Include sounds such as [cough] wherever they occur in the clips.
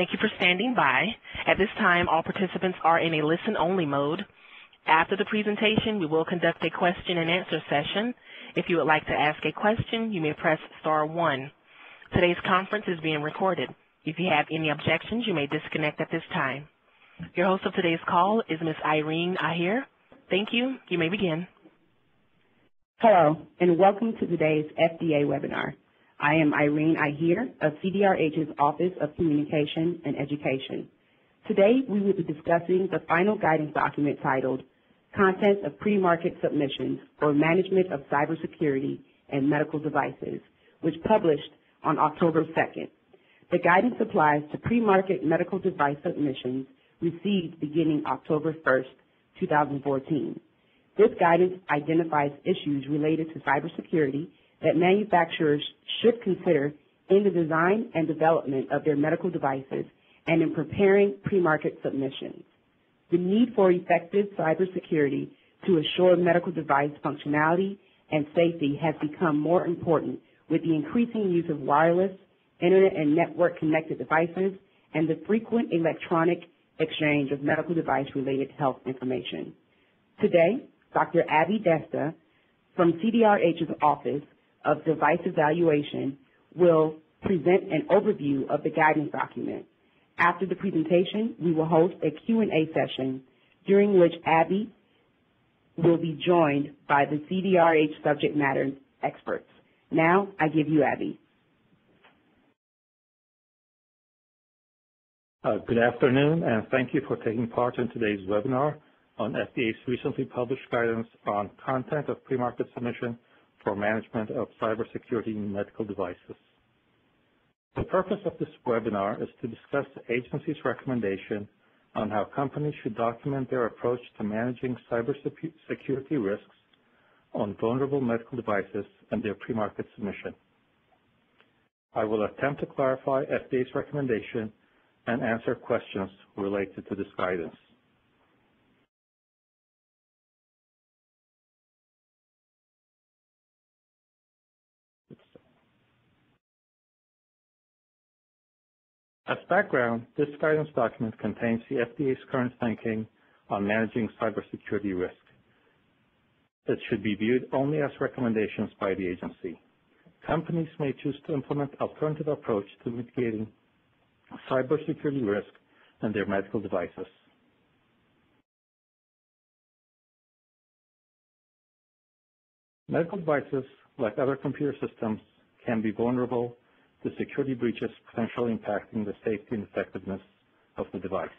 Thank you for standing by. At this time, all participants are in a listen-only mode. After the presentation, we will conduct a question and answer session. If you would like to ask a question, you may press star one. Today's conference is being recorded. If you have any objections, you may disconnect at this time. Your host of today's call is Ms. Irene Aihie. Thank you. You may begin. Hello, and welcome to today's FDA webinar. I am Irene Aihie of CDRH's Office of Communication and Education. Today, we will be discussing the final guidance document titled Content of Pre-Market Submissions for Management of Cybersecurity and Medical Devices, which published on October 2nd. The guidance applies to pre-market medical device submissions received beginning October 1st, 2014. This guidance identifies issues related to cybersecurity that manufacturers should consider in the design and development of their medical devices and in preparing pre-market submissions. The need for effective cybersecurity to assure medical device functionality and safety has become more important with the increasing use of wireless, internet, and network-connected devices and the frequent electronic exchange of medical device-related health information. Today, Dr. Abiy Desta from CDRH's Office of Device Evaluation will present an overview of the guidance document. After the presentation, we will host a Q&A session during which Abiy will be joined by the CDRH subject matter experts. Now, I give you Abiy. Uh, good afternoon, and thank you for taking part in today's webinar on FDA's recently published guidance on content of pre-market submission for management of cybersecurity in medical devices. The purpose of this webinar is to discuss the agency's recommendation on how companies should document their approach to managing cybersecurity risks on vulnerable medical devices and their pre-market submission. I will attempt to clarify FDA's recommendation and answer questions related to this guidance. As background, this guidance document contains the FDA's current thinking on managing cybersecurity risk. It should be viewed only as recommendations by the agency. Companies may choose to implement alternative approach to mitigating cybersecurity risk in their medical devices. Medical devices, like other computer systems, can be vulnerable the security breaches potentially impacting the safety and effectiveness of the device.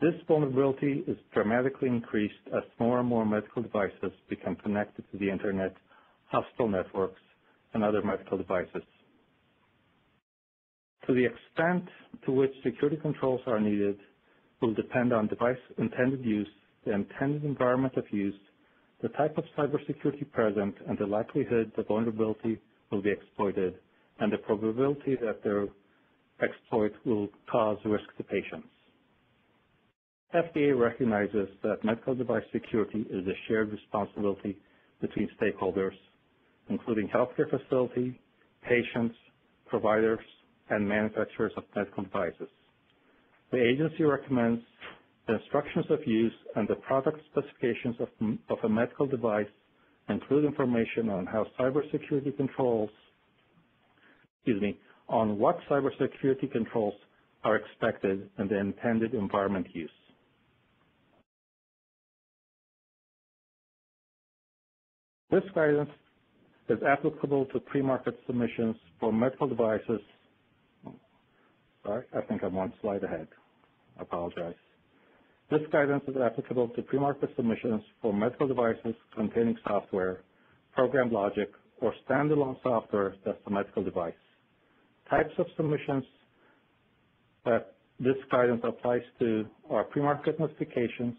This vulnerability is dramatically increased as more and more medical devices become connected to the internet, hospital networks, and other medical devices. To the extent to which security controls are needed will depend on device intended use, the intended environment of use, the type of cybersecurity present, and the likelihood the vulnerability will be exploited, and the probability that their exploit will cause risk to patients. FDA recognizes that medical device security is a shared responsibility between stakeholders, including healthcare facility, patients, providers, and manufacturers of medical devices. The agency recommends the instructions of use and the product specifications of, of a medical device include information on how cybersecurity controls excuse me, on what cybersecurity controls are expected in the intended environment use. This guidance is applicable to pre-market submissions for medical devices. Sorry, I think I'm one slide ahead. I apologize. This guidance is applicable to pre-market submissions for medical devices containing software, program logic, or standalone software that's a medical device types of submissions that this guidance applies to are pre-market notifications,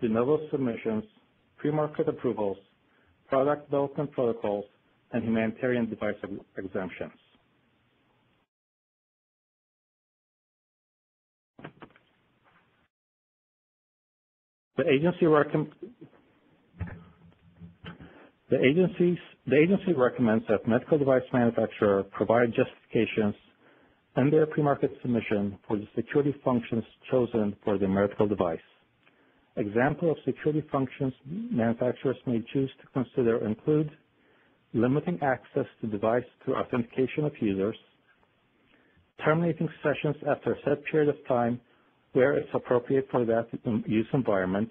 de novo submissions, pre-market approvals, product development protocols, and humanitarian device exemptions. The agency, the agency's the agency recommends that medical device manufacturer provide justifications in their pre-market submission for the security functions chosen for the medical device. Example of security functions manufacturers may choose to consider include limiting access to device through authentication of users, terminating sessions after a set period of time where it's appropriate for that use environment,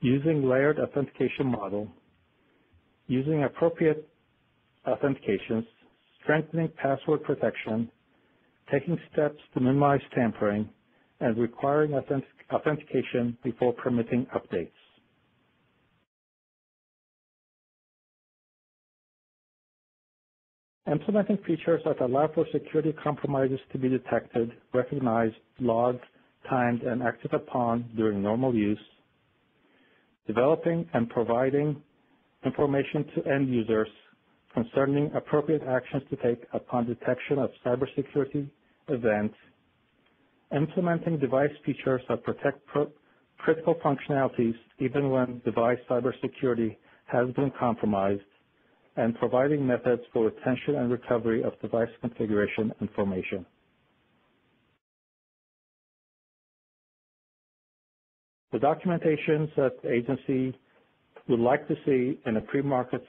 using layered authentication model, using appropriate authentications, strengthening password protection, taking steps to minimize tampering, and requiring authentic authentication before permitting updates. Implementing features that allow for security compromises to be detected, recognized, logged, timed, and acted upon during normal use, developing and providing information to end users concerning appropriate actions to take upon detection of cybersecurity events, implementing device features that protect critical functionalities even when device cybersecurity has been compromised, and providing methods for retention and recovery of device configuration information. The documentation that the agency would like to see in a pre-market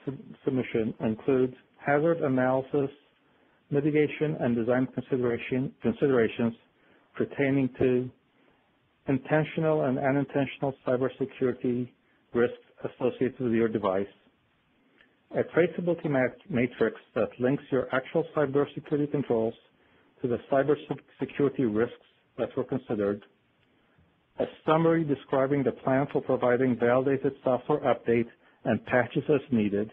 submission include hazard analysis, mitigation and design consideration, considerations pertaining to intentional and unintentional cybersecurity risks associated with your device, a traceability matrix that links your actual cybersecurity controls to the cybersecurity risks that were considered, a summary describing the plan for providing validated software updates and patches as needed,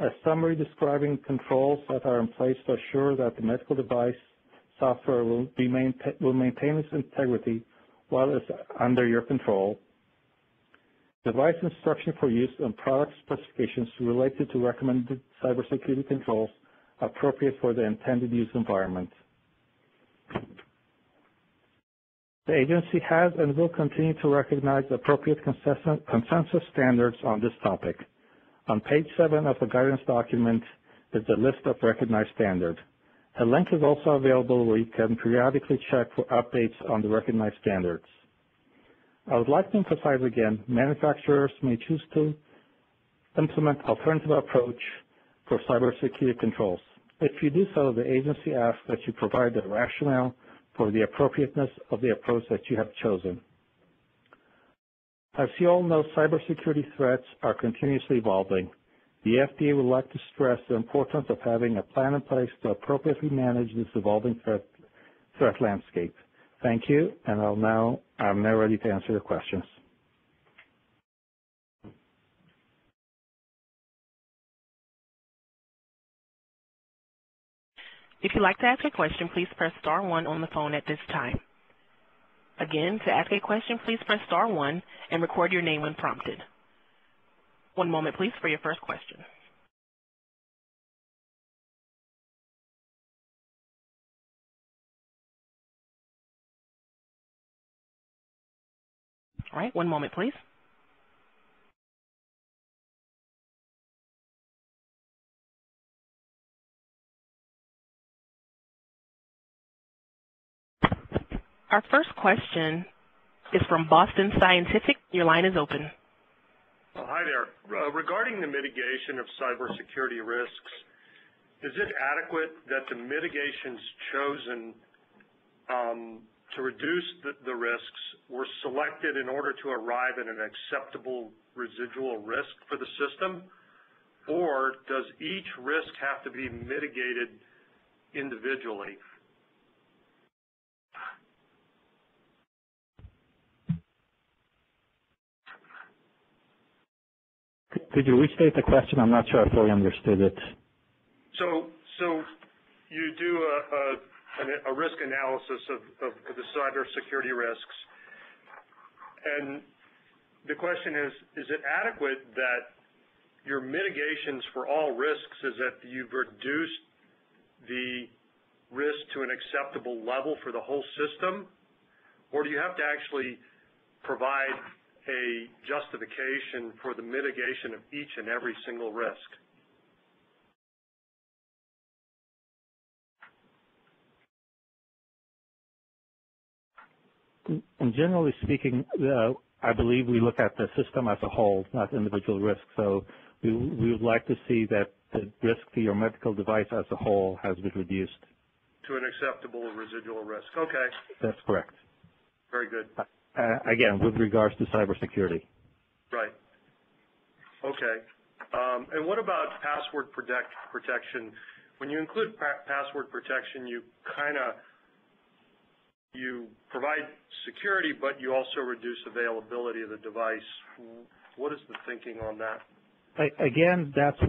a summary describing controls that are in place to assure that the medical device software will, maintain, will maintain its integrity while it's under your control, device instruction for use and product specifications related to recommended cybersecurity controls appropriate for the intended use environment. The agency has and will continue to recognize appropriate consensus standards on this topic. On page 7 of the guidance document is a list of recognized standards. A link is also available where you can periodically check for updates on the recognized standards. I would like to emphasize again, manufacturers may choose to implement alternative approach for cybersecurity controls. If you do so, the agency asks that you provide the rationale for the appropriateness of the approach that you have chosen. As you all know, cybersecurity threats are continuously evolving. The FDA would like to stress the importance of having a plan in place to appropriately manage this evolving threat, threat landscape. Thank you, and I'll now, I'm now ready to answer your questions. If you'd like to ask a question, please press star one on the phone at this time. Again, to ask a question, please press star one and record your name when prompted. One moment, please, for your first question. All right, one moment, please. Our first question is from Boston Scientific. Your line is open. Well, hi there. Uh, regarding the mitigation of cybersecurity risks, is it adequate that the mitigations chosen um, to reduce the, the risks were selected in order to arrive at an acceptable residual risk for the system? Or does each risk have to be mitigated individually? Could you restate the question? I'm not sure I fully understood it. So, so you do a, a, a risk analysis of, of the cybersecurity risks, and the question is, is it adequate that your mitigations for all risks is that you've reduced the risk to an acceptable level for the whole system? Or do you have to actually provide a justification for the mitigation of each and every single risk. Generally speaking, uh, I believe we look at the system as a whole, not individual risks. So we, we would like to see that the risk to your medical device as a whole has been reduced. To an acceptable residual risk. Okay. That's correct. Very good. Uh, again, with regards to cybersecurity. Right. Okay. Um, and what about password protect, protection? When you include pa password protection, you kind of you provide security, but you also reduce availability of the device. What is the thinking on that? Again, that's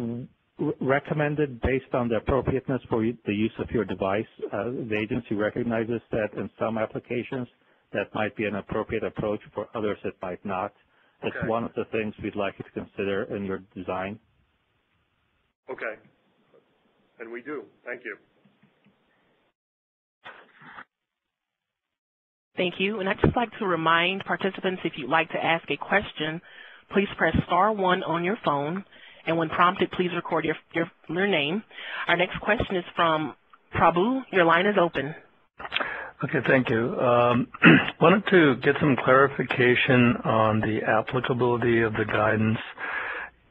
recommended based on the appropriateness for the use of your device. Uh, the agency recognizes that in some applications that might be an appropriate approach. For others, it might not. It's Okay. one of the things we'd like you to consider in your design. Okay. And we do. Thank you. Thank you. And I'd just like to remind participants if you'd like to ask a question, please press star one on your phone. And when prompted, please record your, your, your name. Our next question is from Prabhu. Your line is open. Okay, thank you. Um, [clears throat] wanted to get some clarification on the applicability of the guidance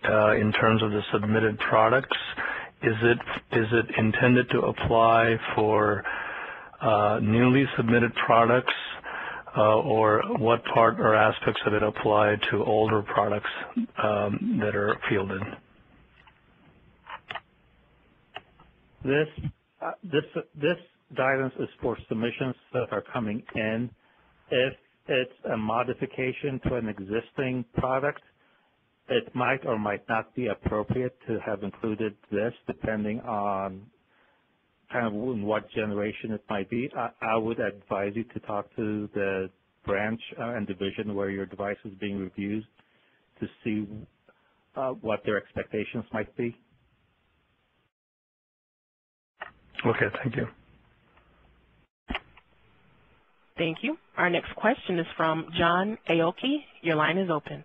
uh, in terms of the submitted products. Is it is it intended to apply for uh, newly submitted products, uh, or what part or aspects of it apply to older products um, that are fielded? This this this guidance is for submissions that are coming in. If it's a modification to an existing product, it might or might not be appropriate to have included this depending on kind of in what generation it might be. I, I would advise you to talk to the branch uh, and division where your device is being reviewed to see uh, what their expectations might be. Okay, thank you. Thank you. Our next question is from John Aoki. Your line is open.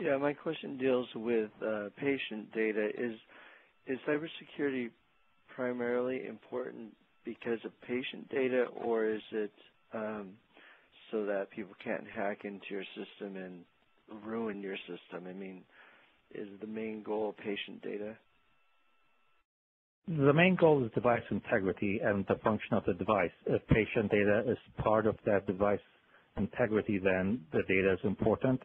Yeah, my question deals with uh, patient data. Is is cybersecurity primarily important because of patient data, or is it um, so that people can't hack into your system and ruin your system? I mean, is the main goal patient data? The main goal is device integrity and the function of the device. If patient data is part of that device integrity, then the data is important.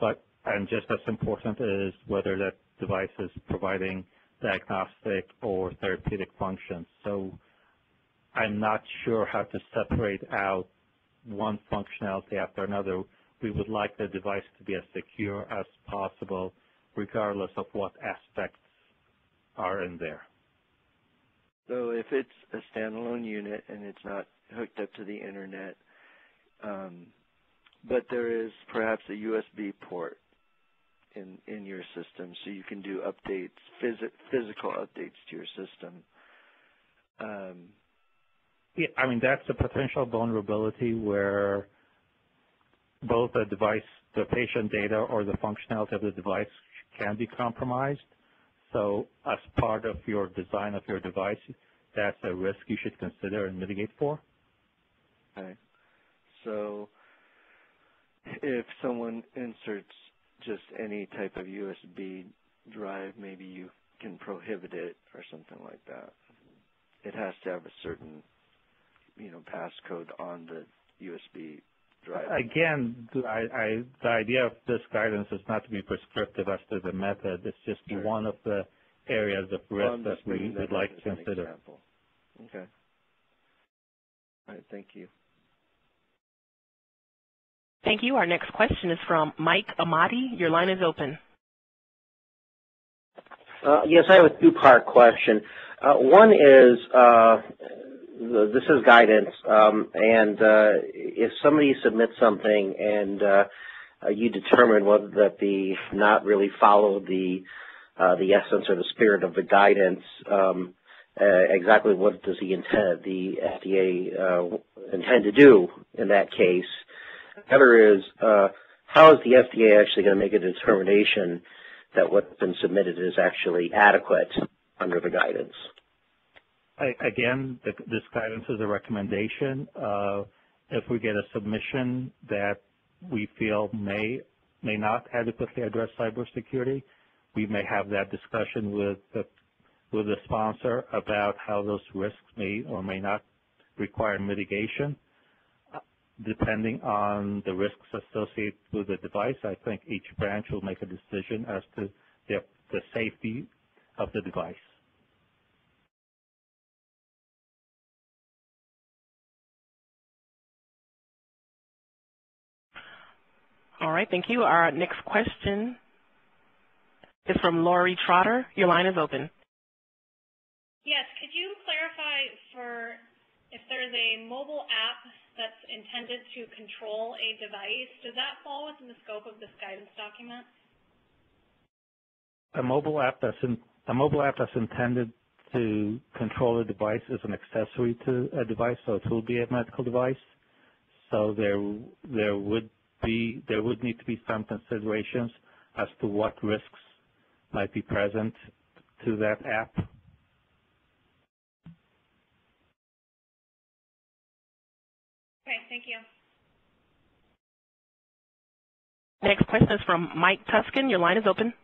But and just as important is whether that device is providing diagnostic or therapeutic functions. So I'm not sure how to separate out one functionality after another. We would like the device to be as secure as possible, regardless of what aspects are in there. So if it's a standalone unit and it's not hooked up to the internet, um, but there is perhaps a USB port in in your system, so you can do updates, phys- physical updates to your system. Um, Yeah, I mean, that's a potential vulnerability where both the device, the patient data or the functionality of the device can be compromised. So as part of your design of your device, that's a risk you should consider and mitigate for. okay. So if someone inserts just any type of USB drive, maybe you can prohibit it or something like that. It has to have a certain, you know, passcode on the USB. Again, the, I, I, the idea of this guidance is not to be prescriptive as to the method. It's just Sure. one of the areas of risk I'm that we would like to consider. example. Okay. All right. Thank you. Thank you. Our next question is from Mike Amati. Your line is open. Uh, yes, I have a two-part question. Uh, one is, uh, the, this is guidance, um, and uh, if somebody submits something and uh, you determine whether that the not really follow the uh, the essence or the spirit of the guidance, um, uh, exactly what does the intend the FDA uh, intend to do in that case? The other is, uh, how is the FDA actually going to make a determination that what's been submitted is actually adequate under the guidance. Again, this guidance is a recommendation. If we get a submission that we feel may not adequately address cybersecurity, we may have that discussion with the with the sponsor about how those risks may or may not require mitigation. Depending on the risks associated with the device, I think each branch will make a decision as to the safety of the device. All right, thank you. Our next question is from Lori Trotter. Your line is open. Yes, could you clarify for if there's a mobile app that's intended to control a device, does that fall within the scope of this guidance document? A mobile app that's in, a mobile app that's intended to control a device is an accessory to a device, so it will be a medical device. So there there would be there would need to be some considerations as to what risks might be present to that app. Okay, thank you. Next question is from Mike Tuskin. Your line is open.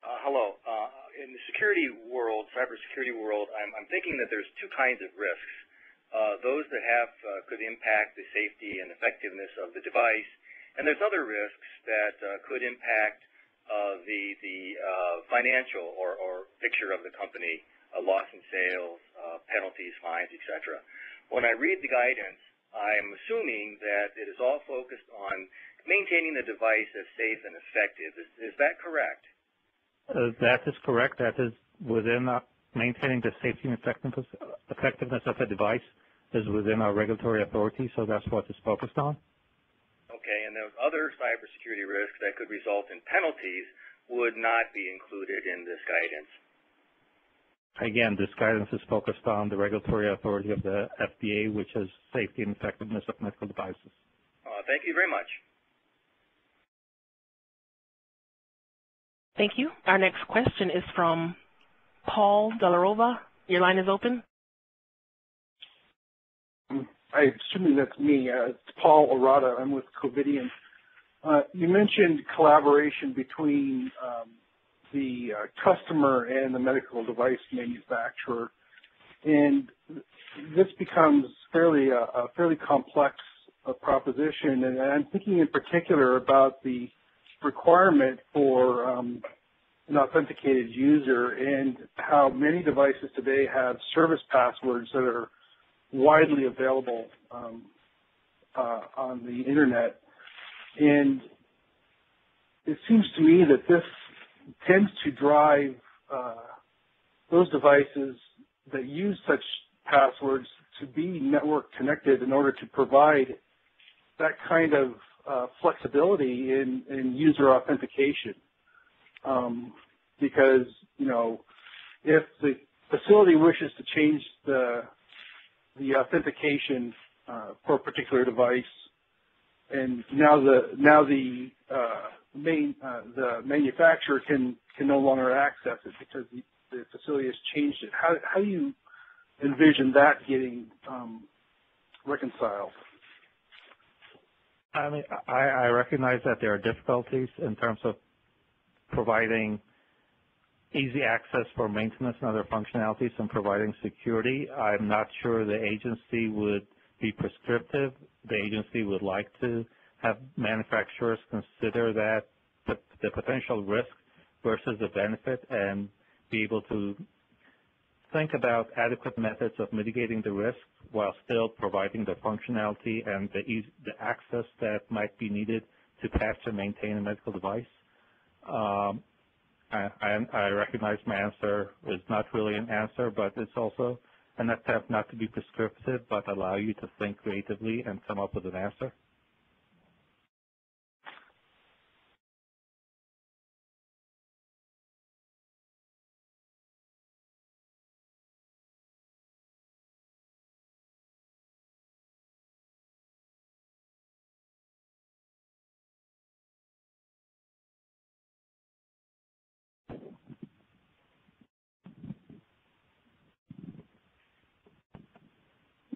Uh, hello. Uh, in the security world, cybersecurity world, I'm, I'm thinking that there's two kinds of risks. Uh, those that have uh, could impact the safety and effectiveness of the device, and there's other risks that uh, could impact uh, the the uh, financial or, or picture of the company, uh, loss in sales, uh, penalties, fines, etc. When I read the guidance, I'm assuming that it is all focused on maintaining the device as safe and effective. Is, is that correct? That is correct. That is within maintaining the safety and effectiveness, effectiveness of the device is within our regulatory authority, so that's what it's focused on. Okay, and those other cybersecurity risks that could result in penalties would not be included in this guidance. Again, this guidance is focused on the regulatory authority of the FDA, which is safety and effectiveness of medical devices. Uh, thank you very much. Thank you. Our next question is from Paul Delarova. Your line is open. I assuming that's me. Uh, it's Paul Orada. I'm with Covidien. Uh, you mentioned collaboration between um, the uh, customer and the medical device manufacturer, and this becomes fairly uh, a fairly complex uh, proposition. And I'm thinking in particular about the requirement for um, an authenticated user and how many devices today have service passwords that are widely available um, uh, on the internet. And it seems to me that this tends to drive uh, those devices that use such passwords to be network connected in order to provide that kind of uh, flexibility in, in, user authentication. Um, because, you know, if the facility wishes to change the the authentication uh, for a particular device, and now the now the uh, main uh, the manufacturer can can no longer access it because the, the facility has changed it. How how do you envision that getting um, reconciled? I mean, I, I recognize that there are difficulties in terms of providing easy access for maintenance and other functionalities and providing security. I'm not sure the agency would be prescriptive. The agency would like to have manufacturers consider that the, potential risk versus the benefit and be able to think about adequate methods of mitigating the risk while still providing the functionality and the, ease, the access that might be needed to patch and maintain a medical device. Um, I, I, recognize my answer is not really an answer, but it's also an attempt not to be prescriptive, but allow you to think creatively and come up with an answer.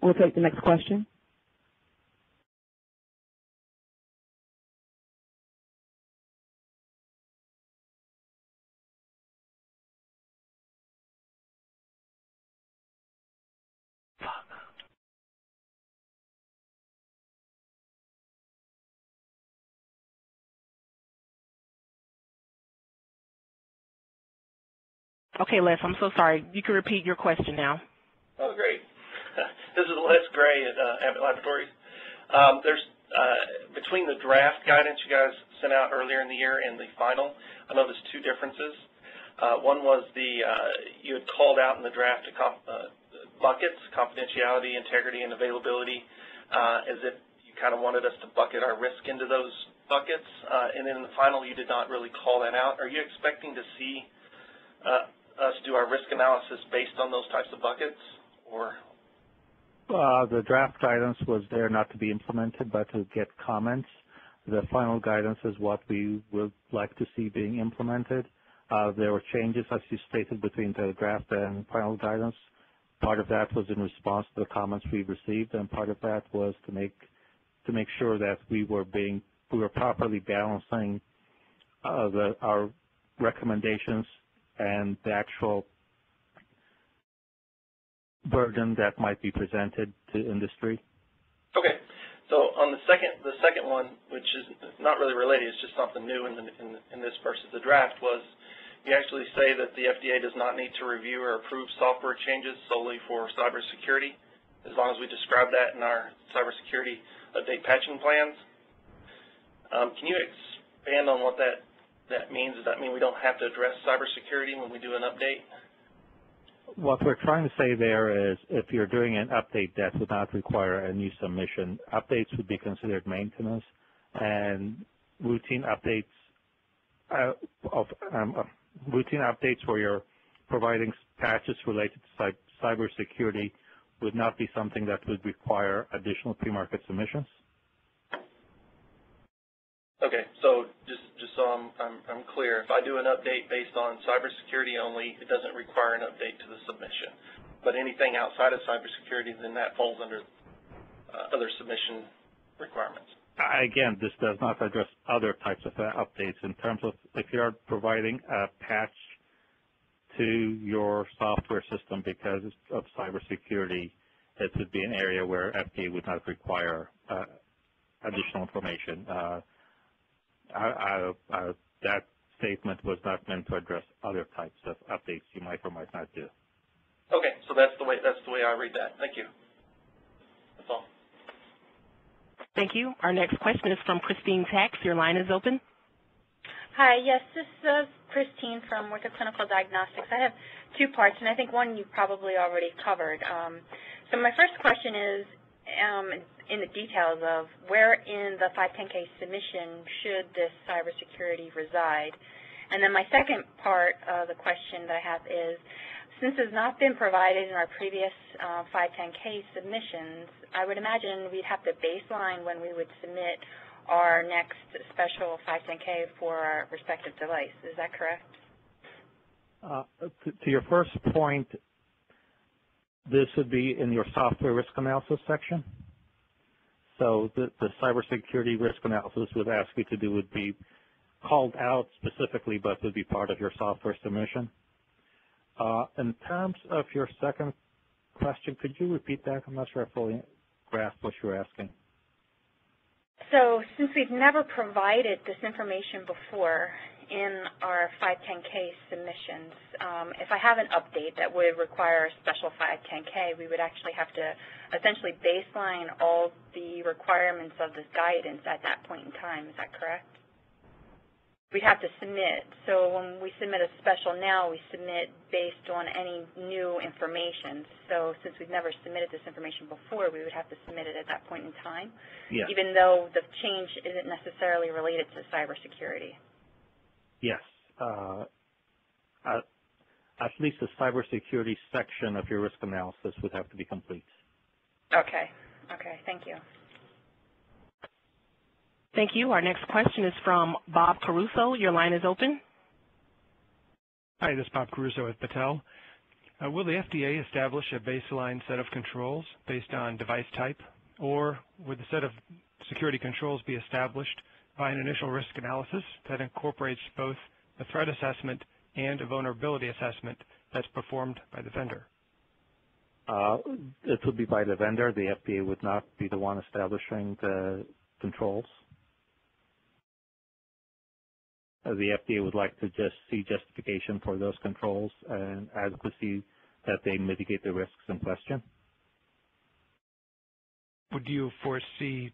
We'll take the next question. Okay, Les, I'm so sorry. You can repeat your question now. Oh, great this is Les Gray at uh, Abbott Laboratories. Um, there's uh, between the draft guidance you guys sent out earlier in the year and the final, I noticed two differences. Uh, one was the uh, you had called out in the draft comp, uh, buckets, confidentiality, integrity, and availability, uh, as if you kind of wanted us to bucket our risk into those buckets. Uh, and then in the final, you did not really call that out. Are you expecting to see us do our risk analysis based on those types of buckets, or? Uh, the draft guidance was there not to be implemented, but to get comments. The final guidance is what we would like to see being implemented. Uh, there were changes, as you stated, between the draft and final guidance. Part of that was in response to the comments we received, and part of that was to make to make sure that we were being we were properly balancing uh, the, our recommendations and the actual burden that might be presented to industry. Okay. So on the second, the second one, which is not really related, it's just something new in, the, in, in this versus the draft, was you actually say that the FDA does not need to review or approve software changes solely for cybersecurity, as long as we describe that in our cybersecurity update patching plans. Um, can you expand on what that that means? Does that mean we don't have to address cybersecurity when we do an update? What we're trying to say there is if you're doing an update that would not require a new submission, updates would be considered maintenance and routine updates uh, of um, uh, routine updates where you're providing patches related to cybersecurity would not be something that would require additional pre-market submissions. Okay, so just so I'm, I'm, I'm clear, if I do an update based on cybersecurity only, it doesn't require an update to the submission. But anything outside of cybersecurity, then that falls under uh, other submission requirements. Again, this does not address other types of uh, updates in terms of if you're providing a patch to your software system because of cybersecurity, it would be an area where FDA would not require uh, additional information. Uh, I, I, I, that statement was not meant to address other types of updates you might or might not do. Okay, so that's the way that's the way I read that. Thank you. That's all. Thank you. Our next question is from Christine Tax. Your line is open. Hi. Yes, this is Christine from Ortho Clinical Diagnostics. I have two parts, and I think one you probably already covered. Um, so my first question is, um, in the details of where in the 510K submission should this cybersecurity reside. And then my second part of the question that I have is, since it's not been provided in our previous uh, 510K submissions, I would imagine we'd have to baseline when we would submit our next special 510K for our respective device. Is that correct? Uh, to, to your first point, this would be in your software risk analysis section. So the, the cybersecurity risk analysis would ask you to do would be called out specifically, but would be part of your software submission. Uh, in terms of your second question, could you repeat that? I'm not sure I fully grasped what you were asking. So since we've never provided this information before, in our 510K submissions. Um, if I have an update that would require a special 510K, we would actually have to essentially baseline all the requirements of this guidance at that point in time. Is that correct? We'd have to submit. So when we submit a special now, we submit based on any new information. So since we've never submitted this information before, we would have to submit it at that point in time, yeah. even though the change isn't necessarily related to cybersecurity. Yes. Uh, at, at least the cybersecurity section of your risk analysis would have to be complete. Okay. Okay. Thank you. Thank you. Our next question is from Bob Caruso. Your line is open. Hi, this is Bob Caruso with Battelle. Uh, will the FDA establish a baseline set of controls based on device type, or would the set of security controls be established by an initial risk analysis that incorporates both a threat assessment and a vulnerability assessment that's performed by the vendor? Uh, it would be by the vendor. The FDA would not be the one establishing the controls. uh, the FDA would like to just see justification for those controls and adequacy that they mitigate the risks in question. Would you foresee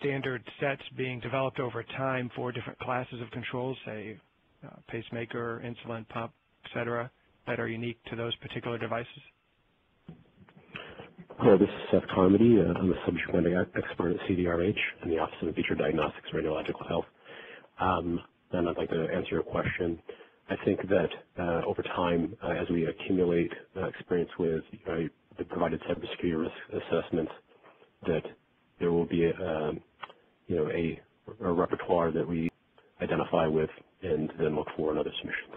standard sets being developed over time for different classes of controls, say uh, pacemaker, insulin pump, et cetera, that are unique to those particular devices? Hello, this is Seth Carmody. Uh, I'm a subject matter expert at CDRH in the Office of Vitro Diagnostics and Radiological Health. Um, and I'd like to answer your question. I think that uh, over time, uh, as we accumulate uh, experience with the provided cybersecurity risk assessments, that there will be a, um, you know, a, a repertoire that we identify with and then look for in other submissions.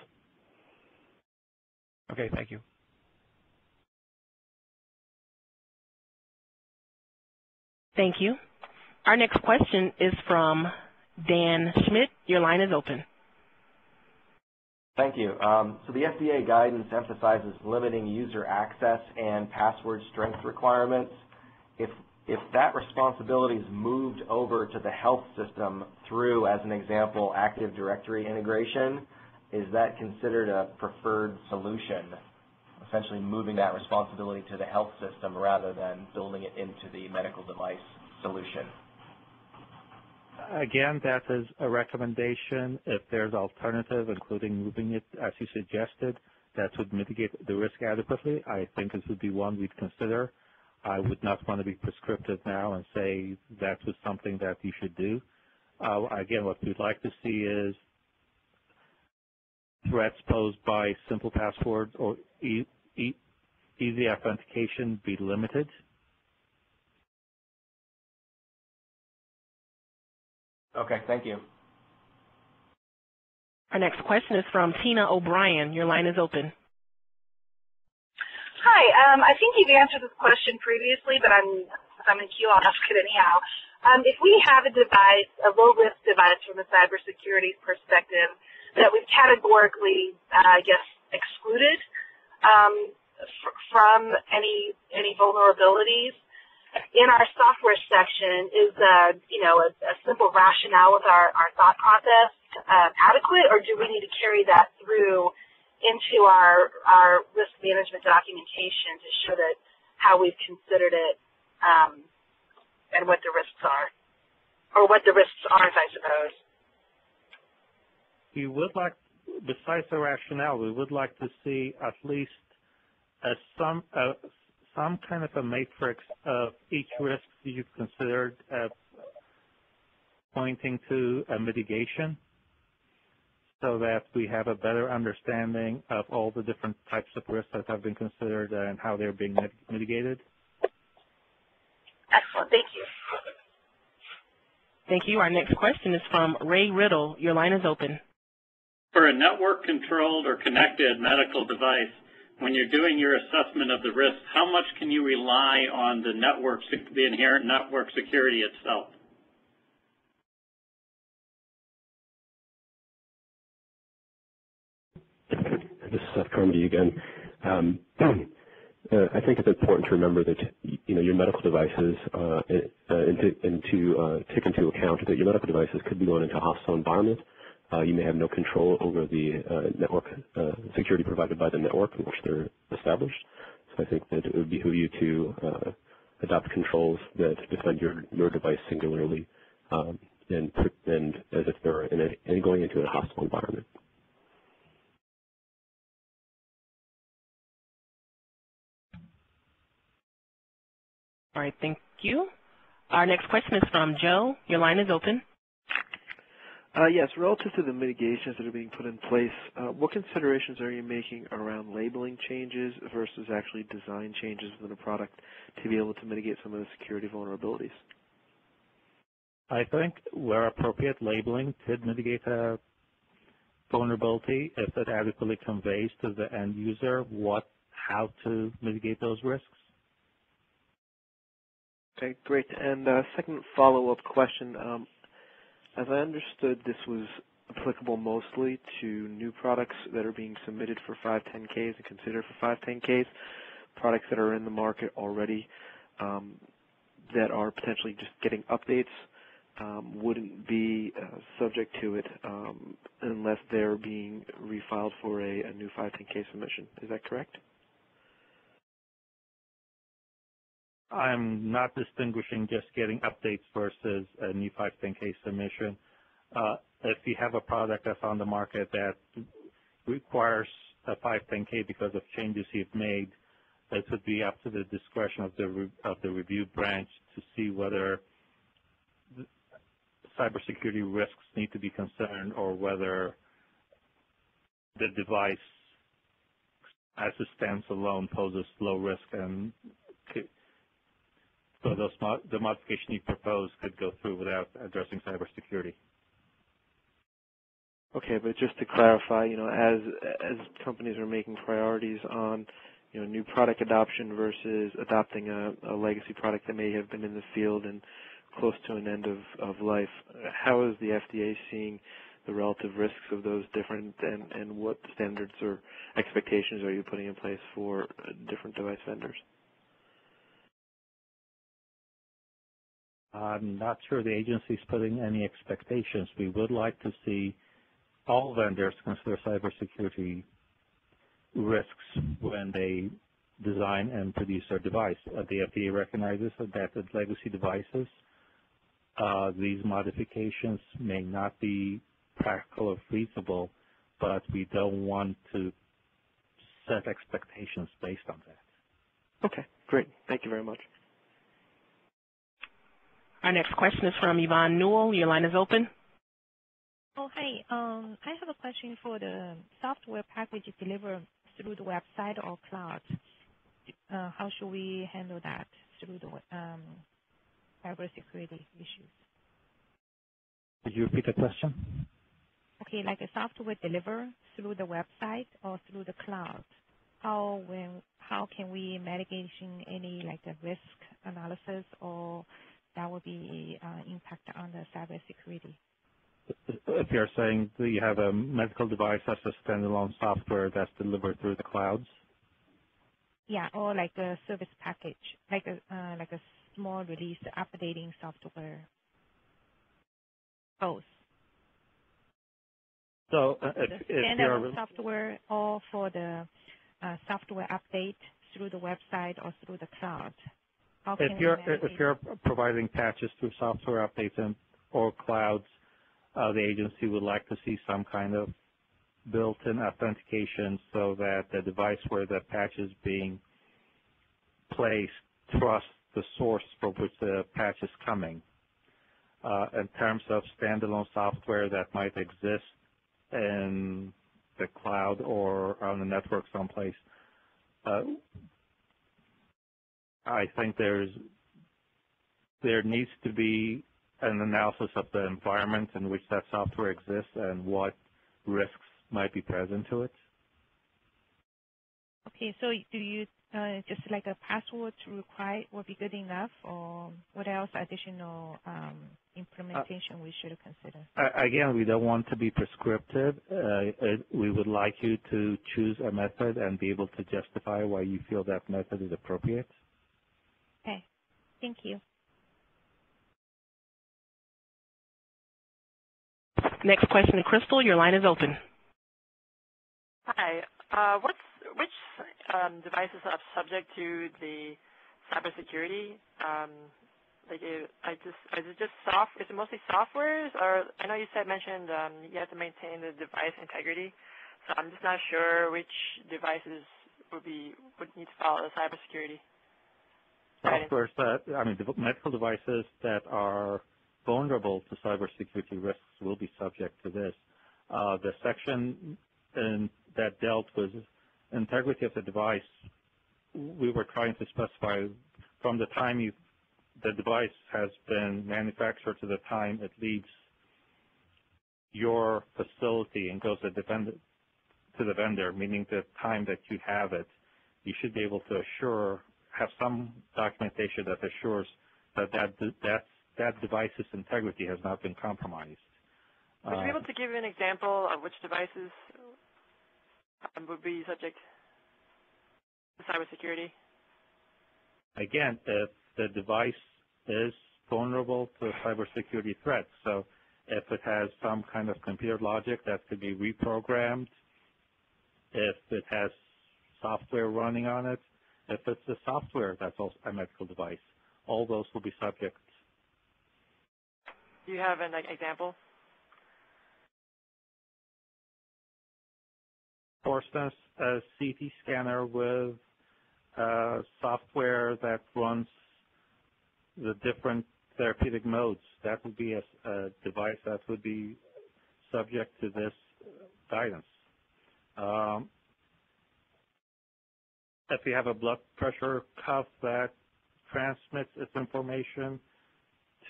Okay, thank you. Thank you. Our next question is from Dan Schmidt. Your line is open. Thank you. Um, so the FDA guidance emphasizes limiting user access and password strength requirements. If if that responsibility is moved over to the health system through, as an example, Active Directory integration, is that considered a preferred solution? Essentially moving that responsibility to the health system rather than building it into the medical device solution. Again, that is a recommendation. If there's alternative, including moving it as you suggested, that would mitigate the risk adequately, I think this would be one we'd consider. I would not want to be prescriptive now and say that was something that you should do. Uh, again, what we'd like to see is threats posed by simple passwords or e e easy authentication be limited Okay, thank you. Our next question is from Tina O'Brien. Your line is open. Hi, um, I think you've answered this question previously, but I'm I'm in queue. I'll ask it anyhow. Um, if we have a device, a low-risk device from a cybersecurity perspective, that we've categorically, uh, I guess, excluded um, from any any vulnerabilities, in our software section, is uh, you know a, a simple rationale with our, our thought process uh, adequate, or do we need to carry that through into our our risk management documentation to show that how we've considered it um, and what the risks are, or what the risks aren't, I suppose. We would like, besides the rationale, we would like to see at least a some a some kind of a matrix of each risk you've considered uh, pointing to a mitigation so that we have a better understanding of all the different types of risks that have been considered and how they're being mitigated. Excellent. Thank you. Thank you. Our next question is from Ray Riddle. Your line is open. For a network-controlled or connected medical device, when you're doing your assessment of the risk, how much can you rely on the network, the inherent network security itself? This is Seth Carmody again. Um, [clears throat] uh, I think it's important to remember that you know your medical devices uh, uh, and to, and to uh, take into account that your medical devices could be going into a hostile environment uh, you may have no control over the uh, network uh, security provided by the network in which they're established. So I think that it would behoove you to uh, adopt controls that defend your, your device singularly um, and, and as if they're in a, and going into a hostile environment. All right, thank you. Our next question is from Joe. Your line is open. Uh, yes, relative to the mitigations that are being put in place, uh, what considerations are you making around labeling changes versus actually design changes within a product to be able to mitigate some of the security vulnerabilities? I think where appropriate, labeling could mitigate a vulnerability if it adequately conveys to the end user what, how to mitigate those risks. Okay, great. And uh, second follow-up question. Um, as I understood, this was applicable mostly to new products that are being submitted for 510Ks and considered for 510Ks, products that are in the market already um, that are potentially just getting updates um, wouldn't be uh, subject to it um, unless they're being refiled for a, a new 510K submission. Is that correct? I'm not distinguishing just getting updates versus a new 510K submission. Uh, if you have a product that's on the market that requires a 510K because of changes you've made, it would be up to the discretion of the of the review branch to see whether cybersecurity risks need to be concerned or whether the device as it stands alone poses low risk and so those the modification you propose could go through without addressing cybersecurity. Okay, but just to clarify, you know, as as companies are making priorities on, you know, new product adoption versus adopting a, a legacy product that may have been in the field and close to an end of, of life, how is the FDA seeing the relative risks of those different and, and what standards or expectations are you putting in place for different device vendors? I'm not sure the agency is putting any expectations. We would like to see all vendors consider cybersecurity risks when they design and produce their device. Uh, the FDA recognizes that the legacy devices, uh, these modifications may not be practical or feasible, but we don't want to set expectations based on that. Okay, great. Thank you very much. Our next question is from Yvonne Newell. Your line is open. Oh, hi. Um, I have a question for the software package delivered through the website or cloud. Uh, how should we handle that through the um, cybersecurity issues? Could you repeat the question? Okay, like a software delivered through the website or through the cloud. How when how can we mitigation any like a risk analysis or that would be uh, impact on the cybersecurity. If you're saying that you have a medical device as a standalone software that's delivered through the clouds? Yeah, or like a service package, like a uh, like a small release updating software. Both. So uh, if, the if you're software or for the uh, software update through the website or through the cloud. If you're if you're providing patches through software updates and or clouds, uh, the agency would like to see some kind of built-in authentication so that the device where the patch is being placed trusts the source from which the patch is coming. Uh, in terms of standalone software that might exist in the cloud or on the network someplace, uh, I think there's there needs to be an analysis of the environment in which that software exists and what risks might be present to it. Okay, so do you uh, just like a password to require will be good enough, or what else additional um, implementation uh, we should consider? Again, we don't want to be prescriptive. Uh, we would like you to choose a method and be able to justify why you feel that method is appropriate. Okay. Thank you. Next question, Crystal. Your line is open. Hi. Uh, what's which um, devices are subject to the cybersecurity? Um, like, it, I just is it just soft? Is it mostly softwares, or I know you said mentioned um, you have to maintain the device integrity. So I'm just not sure which devices would be would need to follow the cybersecurity software I mean, the medical devices that are vulnerable to cybersecurity risks will be subject to this. Uh, the section in, that dealt with integrity of the device, we were trying to specify from the time you, the device has been manufactured to the time it leaves your facility and goes to to the vendor, meaning the time that you have it, you should be able to assure have some documentation that assures that that that that device's integrity has not been compromised. Would you be able to give an example of which devices um, would be subject to cybersecurity? Again, if the device is vulnerable to cybersecurity threats. So if it has some kind of computer logic that could be reprogrammed, if it has software running on it, if it's a software that's also a medical device, all those will be subject. Do you have an example? For instance, a CT scanner with uh, software that runs the different therapeutic modes. That would be a, a device that would be subject to this guidance. Um, if you have a blood pressure cuff that transmits its information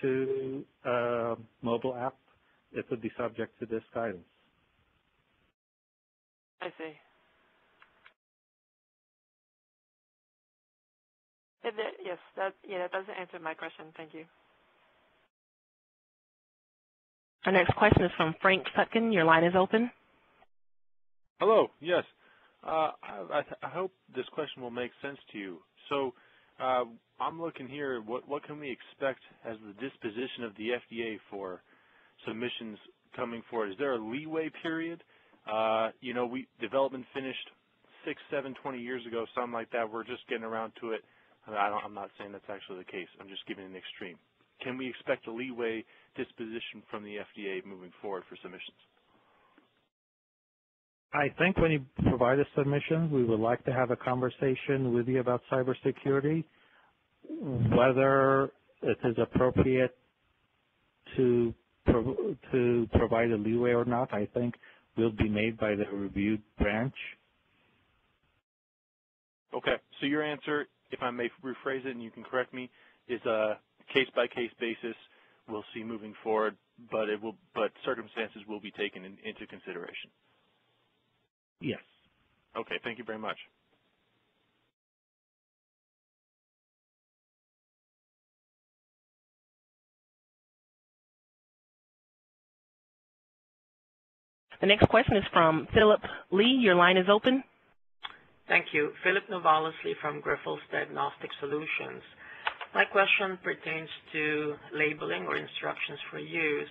to a mobile app, it would be subject to this guidance. I see. Yes, that yeah, that does answer my question. Thank you. Our next question is from Frank Sutkin. Your line is open. Hello. Yes. Uh, I, I, hope this question will make sense to you. So uh, I'm looking here. What what can we expect as the disposition of the FDA for submissions coming forward? Is there a leeway period? Uh, you know, we development finished six, seven, twenty years ago, something like that. We're just getting around to it. I am not saying that's actually the case. I'm just giving an extreme. Can we expect a leeway disposition from the FDA moving forward for submissions? I think when you provide a submission, we would like to have a conversation with you about cybersecurity, whether it is appropriate to to provide a leeway or not. I think will be made by the reviewed branch. Okay. So your answer, if I may rephrase it and you can correct me, is a case-by-case basis. We'll see moving forward, but it will, but circumstances will be taken in, into consideration. Yes. Okay. Thank you very much. The next question is from Philip Lee. Your line is open. Thank you. Philip Novalis Lee from Grifols Diagnostic Solutions. My question pertains to labeling or instructions for use.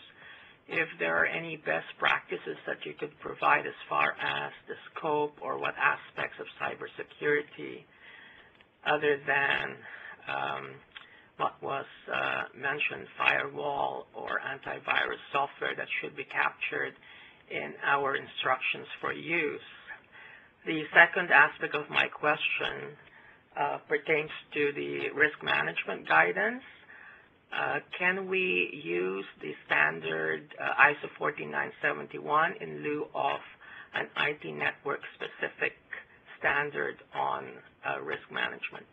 If there are any best practices that you could provide as far as the scope or what aspects of cybersecurity other than um, what was uh, mentioned, firewall or antivirus software that should be captured in our instructions for use. The second aspect of my question uh, pertains to the risk management guidance. Uh, can we use the standard uh, ISO 14971 in lieu of an IT network specific standard on uh, risk management?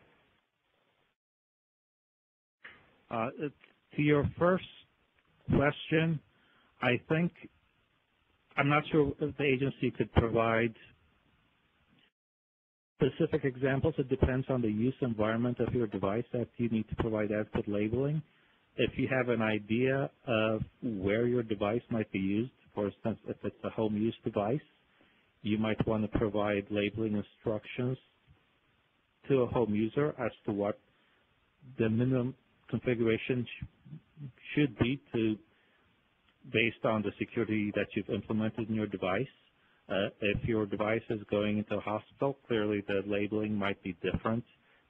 To your first question, I think I'm not sure if the agency could provide specific examples. It depends on the use environment of your device that you need to provide adequate labeling. If you have an idea of where your device might be used, for instance, if it's a home use device, you might want to provide labeling instructions to a home user as to what the minimum configuration sh should be to based on the security that you've implemented in your device. Uh, if your device is going into a hospital, clearly the labeling might be different.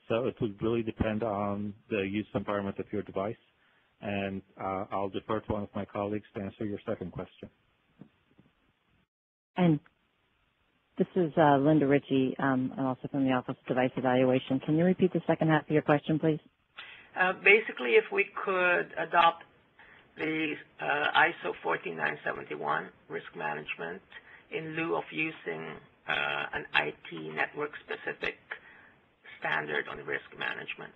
So it would really depend on the use environment of your device. And uh, I'll defer to one of my colleagues to answer your second question. And this is uh, Linda Ritchie. Um, I'm also from the Office of Device Evaluation. Can you repeat the second half of your question, please? Uh, basically, if we could adopt the uh, ISO 14971 risk management in lieu of using uh, an IT network-specific standard on risk management?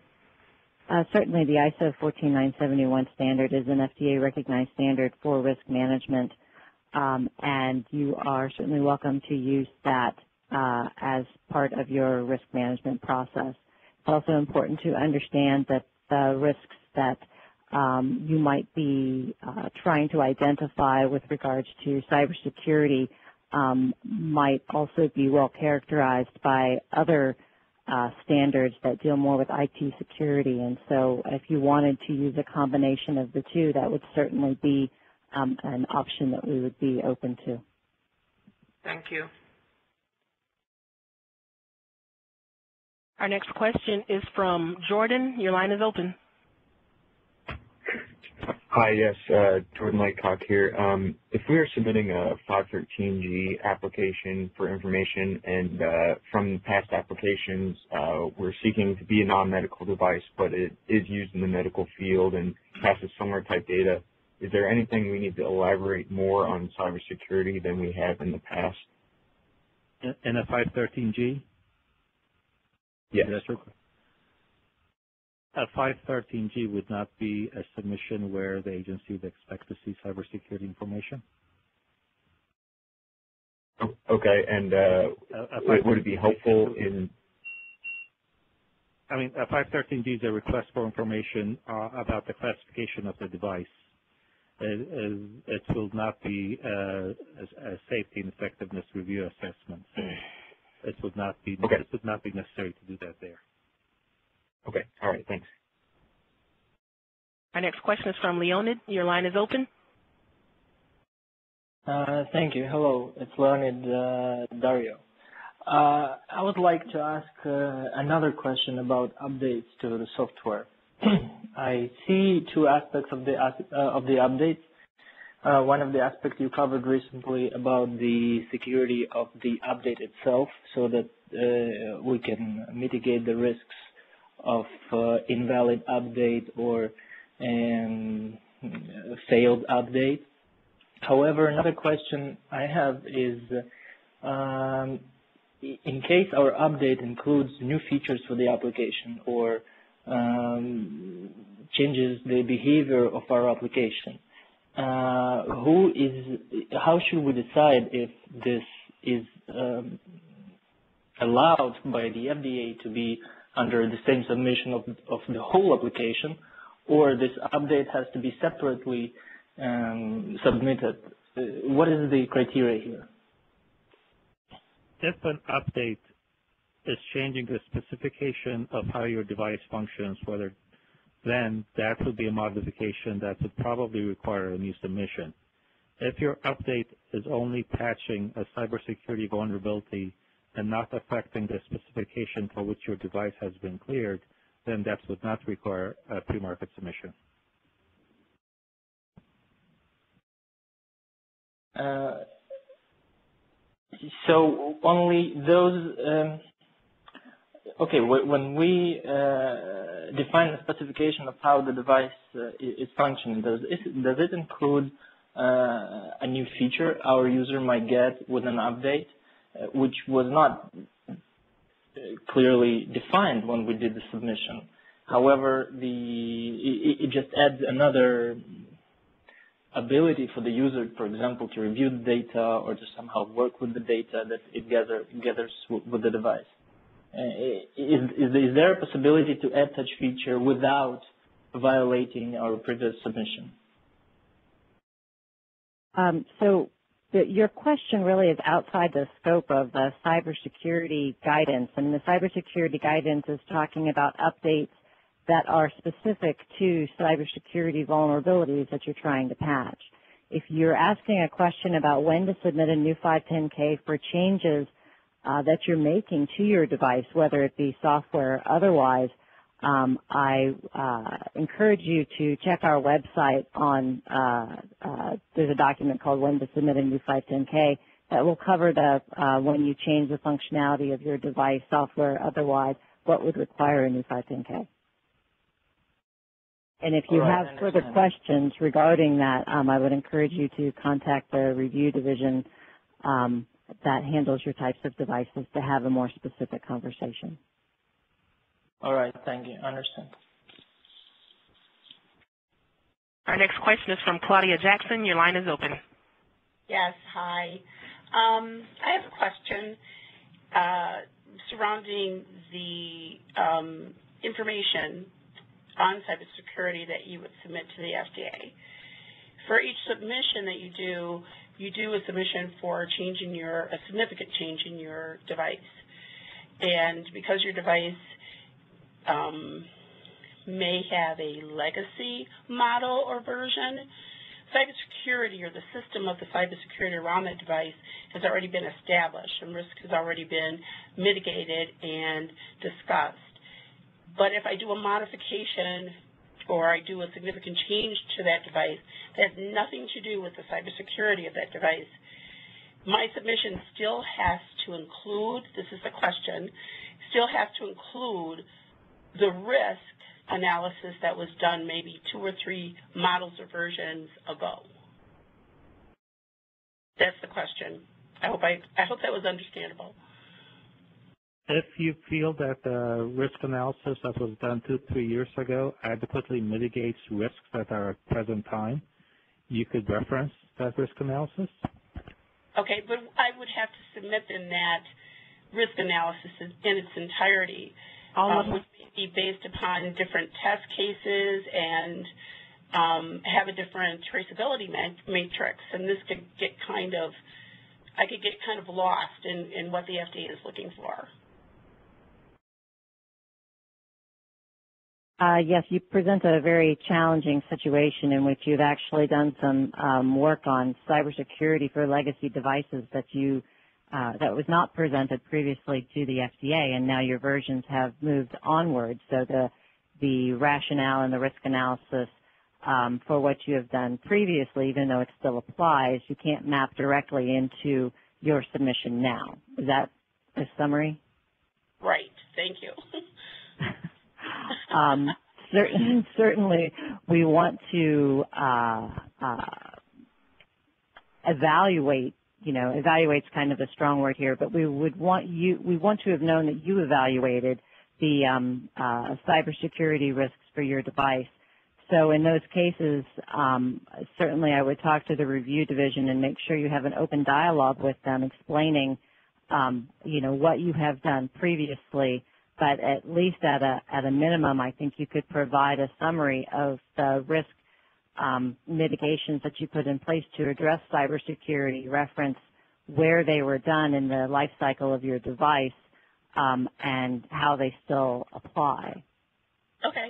Uh, certainly, the ISO 14971 standard is an FDA-recognized standard for risk management, um, and you are certainly welcome to use that uh, as part of your risk management process. It's also important to understand that the risks that um, you might be uh, trying to identify with regards to cybersecurity um, might also be well characterized by other uh, standards that deal more with IT security. And so if you wanted to use a combination of the two, that would certainly be um, an option that we would be open to. Thank you. Our next question is from Jordan. Your line is open. Hi, yes, uh, Jordan Lightcock here. Um, if we are submitting a 513G application for information and uh, from past applications uh, we're seeking to be a non-medical device but it is used in the medical field and passes similar type data, is there anything we need to elaborate more on cybersecurity than we have in the past? In a 513G? Yes. A 513G would not be a submission where the agency would expect to see cybersecurity information? Okay, and uh, would it be helpful in I mean, a 513G is a request for information uh, about the classification of the device. It, it will not be uh, a, a, safety and effectiveness review assessment. So it would not be okay. it would not be necessary to do that there. Okay. All right. Thanks. Our next question is from Leonid. Your line is open. Uh, thank you. Hello, it's Leonid uh, Dario. Uh, I would like to ask uh, another question about updates to the software. [clears throat] I see two aspects of the uh, of the updates. Uh, one of the aspects you covered recently about the security of the update itself, so that we can mitigate the risks of invalid update or and failed update. However, another question I have is, um, in case our update includes new features for the application or um, changes the behavior of our application, uh, who is, how should we decide if this is um, allowed by the FDA to be under the same submission of, of the whole application, or this update has to be separately um, submitted. Uh, what is the criteria here? If an update is changing the specification of how your device functions, whether then that would be a modification that would probably require a new submission. If your update is only patching a cybersecurity vulnerability and not affecting the specification for which your device has been cleared, then that would not require a pre-market submission. Uh, so only those, um, okay, when we uh, define the specification of how the device uh, is functioning, does it, does it include uh, a new feature our user might get with an update, which was not clearly defined when we did the submission. However, the it, it just adds another ability for the user, for example, to review the data or to somehow work with the data that it gather, gathers with the device. Uh, is, is, is there a possibility to add such feature without violating our previous submission? Um, so your question really is outside the scope of the cybersecurity guidance, and the cybersecurity guidance is talking about updates that are specific to cybersecurity vulnerabilities that you're trying to patch. If you're asking a question about when to submit a new 510K for changes uh, that you're making to your device, whether it be software or otherwise, um, I uh, encourage you to check our website on, uh, uh, there's a document called When to Submit a New 510K that will cover the, uh, when you change the functionality of your device, software, otherwise, what would require a new 510K. And if you right, have further questions regarding that, um, I would encourage you to contact the review division um, that handles your types of devices to have a more specific conversation. All right. Thank you. I understand. Our next question is from Claudia Jackson. Your line is open. Yes. Hi. Um, I have a question uh, surrounding the um, information on cybersecurity that you would submit to the FDA. For each submission that you do, you do a submission for changing your a significant change in your device. and because your device um, may have a legacy model or version, cybersecurity or the system of the cybersecurity around that device has already been established and risk has already been mitigated and discussed. But if I do a modification or I do a significant change to that device that has nothing to do with the cybersecurity of that device, my submission still has to include, this is the question, still has to include the risk analysis that was done maybe two or three models or versions ago? That's the question. I hope I, I hope that was understandable. If you feel that the risk analysis that was done two, three years ago adequately mitigates risks that are at present time, you could reference that risk analysis? Okay, but I would have to submit in that risk analysis in its entirety um, would be based upon different test cases and um, have a different traceability matrix. And this could get kind of, I could get kind of lost in, in what the FDA is looking for. Uh, yes, you present a very challenging situation in which you've actually done some um, work on cybersecurity for legacy devices that you uh, that was not presented previously to the FDA, and now your versions have moved onward. So the the rationale and the risk analysis um, for what you have done previously, even though it still applies, you can't map directly into your submission now. Is that a summary? Right. Thank you. [laughs] [laughs] um, certain, [laughs] certainly, we want to uh, uh, evaluate you know, evaluate's kind of a strong word here, but we would want you, we want to have known that you evaluated the um, uh, cybersecurity risks for your device. So in those cases, um, certainly I would talk to the review division and make sure you have an open dialogue with them explaining, um, you know, what you have done previously. But at least at a at a minimum, I think you could provide a summary of the risk um, mitigations that you put in place to address cybersecurity, reference where they were done in the life cycle of your device, um, and how they still apply. Okay,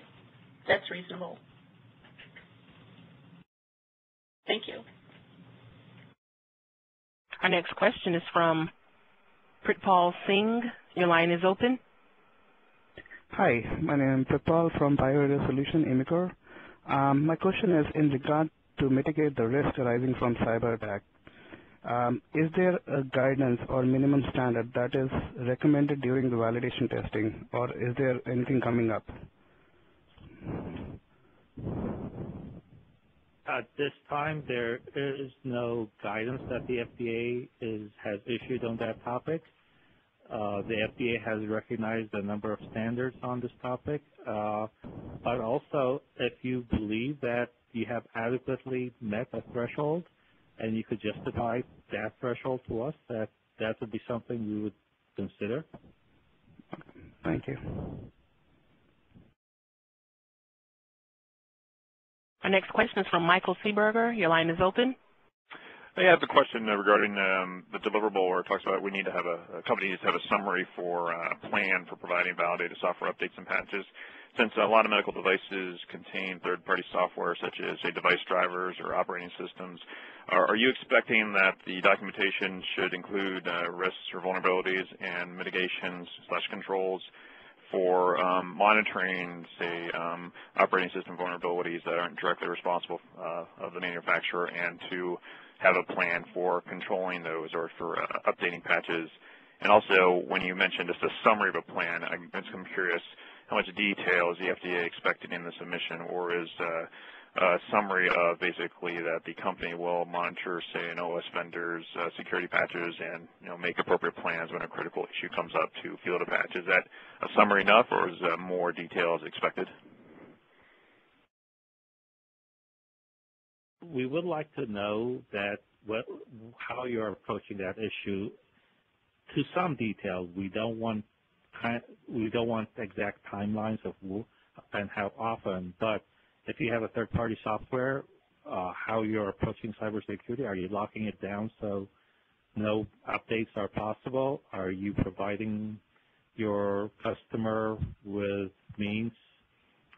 that's reasonable. Thank you. Our next question is from Pritpal Singh. Your line is open. Hi, my name is Pritpal from BioRadar Solution, Imicor. Um, my question is in regard to mitigate the risk arising from cyber attack. Um, is there a guidance or minimum standard that is recommended during the validation testing, or is there anything coming up? At this time, there is no guidance that the FDA has issued on that topic. Uh, the FDA has recognized a number of standards on this topic, uh, but also if you believe that you have adequately met a threshold and you could justify that threshold to us, that that would be something we would consider. Thank you. Our next question is from Michael Seeberger. Your line is open. I have a question regarding um, the deliverable where it talks about we need to have a, a company needs to have a summary for a uh, plan for providing validated software updates and patches. Since a lot of medical devices contain third-party software such as, say, device drivers or operating systems, are, are you expecting that the documentation should include uh, risks or vulnerabilities and mitigations slash controls for um, monitoring, say, um, operating system vulnerabilities that aren't directly responsible uh, of the manufacturer and to have a plan for controlling those or for uh, updating patches? And also, when you mentioned just a summary of a plan, I'm, I'm curious how much detail is the FDA expected in the submission, or is uh, a summary of basically that the company will monitor, say, an OS vendor's uh, security patches and you know make appropriate plans when a critical issue comes up to field a patch. Is that a summary enough, or is uh, more details expected? We would like to know that what, how you're approaching that issue to some detail. We don't want we don't want exact timelines of and how often, but if you have a third-party software, uh, how you're approaching cybersecurity, are you locking it down so no updates are possible? Are you providing your customer with means?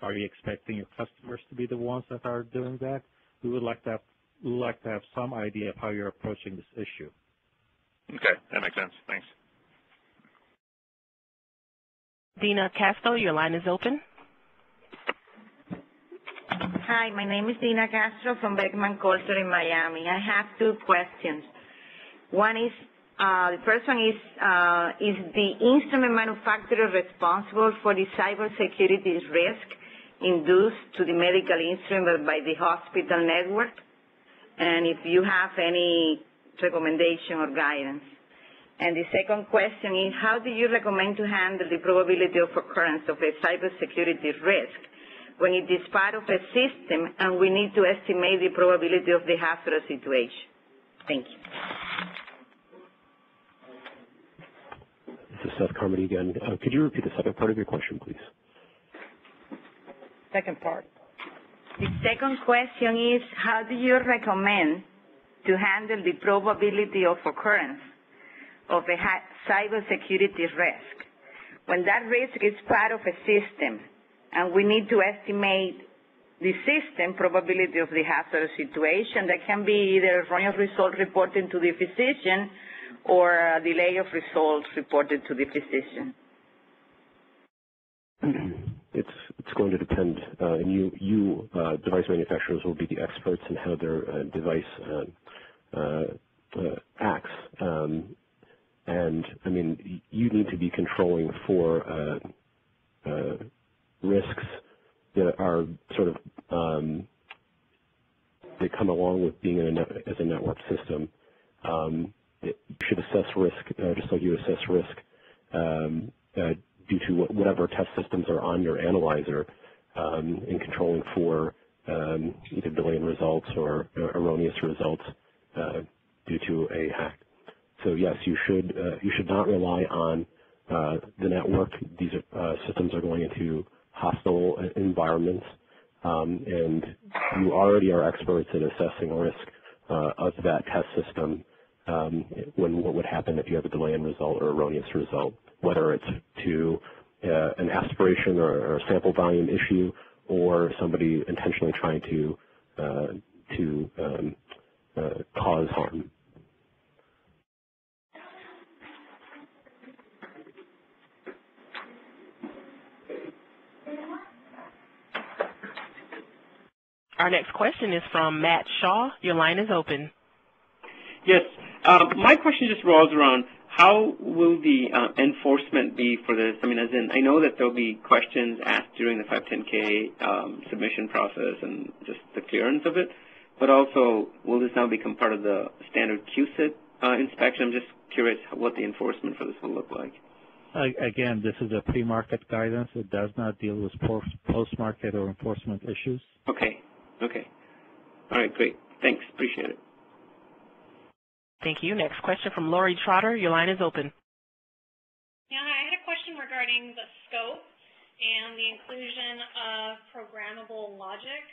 Are you expecting your customers to be the ones that are doing that? We would like to have, like to have some idea of how you're approaching this issue. Okay, that makes sense. Thanks. Dina Castro, your line is open. Hi, my name is Dina Castro from Beckman Coulter in Miami. I have two questions. One is, uh, the first one is, uh, is the instrument manufacturer responsible for the cybersecurity risk induced to the medical instrument by the hospital network? And if you have any recommendation or guidance. And the second question is, how do you recommend to handle the probability of occurrence of a cybersecurity risk when it is part of a system and we need to estimate the probability of the hazardous situation? Thank you. This is Seth Carmody again. Uh, could you repeat the second part of your question, please? Second part. The second question is, how do you recommend to handle the probability of occurrence of a cybersecurity risk. When that risk is part of a system and we need to estimate the system probability of the hazardous situation, that can be either erroneous result reported to the physician or a delay of results reported to the physician. [clears throat] It's it's going to depend, uh, and you you uh, device manufacturers will be the experts in how their uh, device acts. Um, and I mean, you need to be controlling for risks that are sort of um, that come along with being in a net, as a network system. Um, you should assess risk uh, just like you assess risk um, uh, due to whatever test systems are on your analyzer um, in controlling for um, either delayed results or uh, erroneous results uh, due to a hack. So yes, you should uh, you should not rely on uh, the network. These are, uh, systems are going into hostile environments, um, and you already are experts in assessing risk uh, of that test system. Um, when what would happen if you have a delay in result or erroneous result, whether it's to uh, an aspiration or, or, a sample volume issue, or somebody intentionally trying to uh, to um, cause harm. Our next question is from Matt Shaw. Your line is open. Yes. Um, my question just revolves around how will the uh, enforcement be for this? I mean, as in, I know that there'll be questions asked during the 510K um, submission process and just the clearance of it, but also will this now become part of the standard QSIT uh, inspection? I'm just curious what the enforcement for this will look like. Again, this is a pre-market guidance. It does not deal with post-market or enforcement issues. Okay. Okay. All right, great. Thanks. Appreciate it. Thank you. Next question from Lori Trotter. Your line is open. Yeah, I had a question regarding the scope and the inclusion of programmable logic.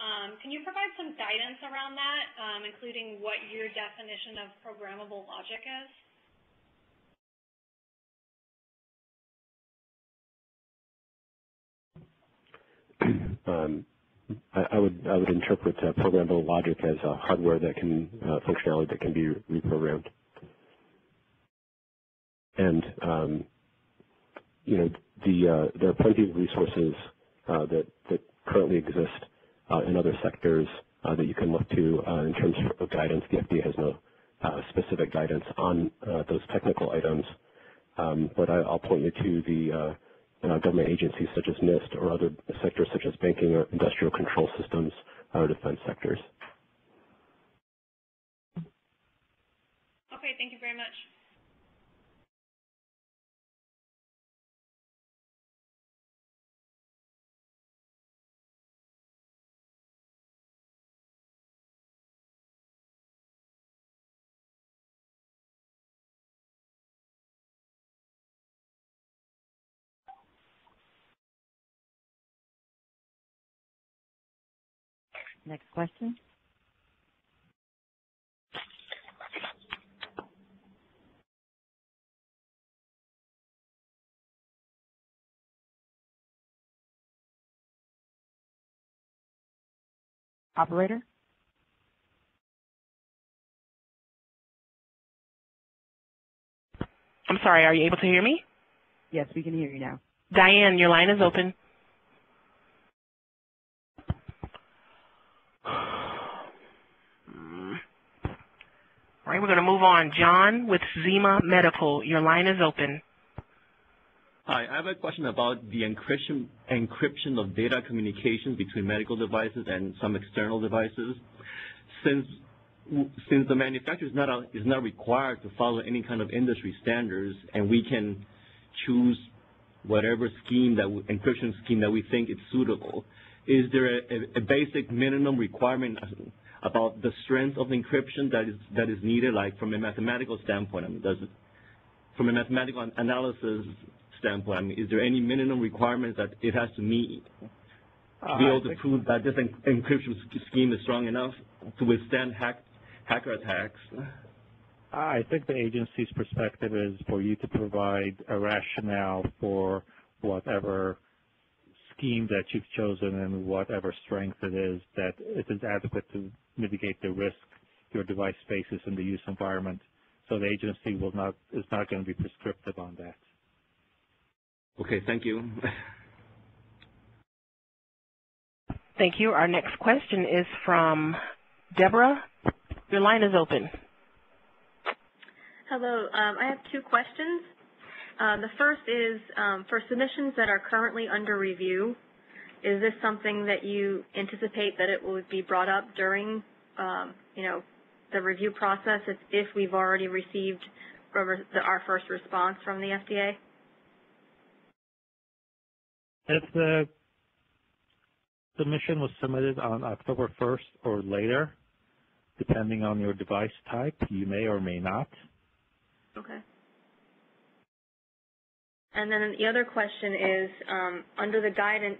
Um, can you provide some guidance around that, um, including what your definition of programmable logic is? [clears throat] Um, I, I would I would interpret uh, programmable logic as a hardware that can uh, functionality that can be reprogrammed. And um, you know the uh, there are plenty of resources uh, that that currently exist uh, in other sectors uh, that you can look to in terms of guidance. The FDA has no specific guidance on those technical items, um, but I, will point you to the uh, government agencies such as NIST or other sectors such as banking or industrial control systems or defense sectors. Okay, thank you very much. Next question. Operator? I'm sorry, are you able to hear me? Yes, we can hear you now. Diane, your line is open. All right, we're going to move on. John with Zima Medical, your line is open. Hi, I have a question about the encryption, encryption of data communications between medical devices and some external devices. Since since the manufacturer is not, a, is not required to follow any kind of industry standards, and we can choose whatever scheme that encryption scheme that we think is suitable, is there a, a basic minimum requirement about the strength of the encryption that is that is needed, like from a mathematical standpoint? I mean, does it, from a mathematical analysis standpoint, I mean, is there any minimum requirements that it has to meet to be able to prove that this encryption scheme is strong enough to withstand hack, hacker attacks? I think the agency's perspective is for you to provide a rationale for whatever scheme that you've chosen and whatever strength it is, that it is adequate to mitigate the risk your device faces in the use environment. So the agency will not is not going to be prescriptive on that. Okay, thank you. Thank you. Our next question is from Deborah. Your line is open. Hello. Um, I have two questions. Uh, the first is um, for submissions that are currently under review, is this something that you anticipate that it would be brought up during, um, you know, the review process if, if we've already received our first response from the FDA? If the submission was submitted on October 1st or later, depending on your device type, you may or may not. Okay. And then the other question is, um, under the guidance,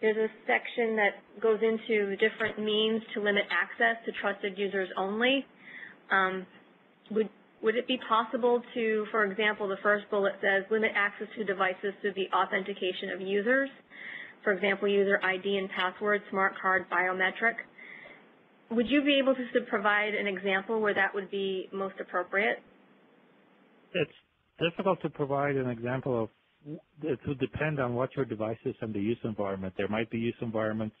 there's a section that goes into different means to limit access to trusted users only. Um, would would it be possible to, for example, the first bullet says limit access to devices through the authentication of users, for example, user ID and password, smart card, biometric. Would you be able to provide an example where that would be most appropriate? Difficult to provide an example of it would depend on what your device is and the use environment. There might be use environments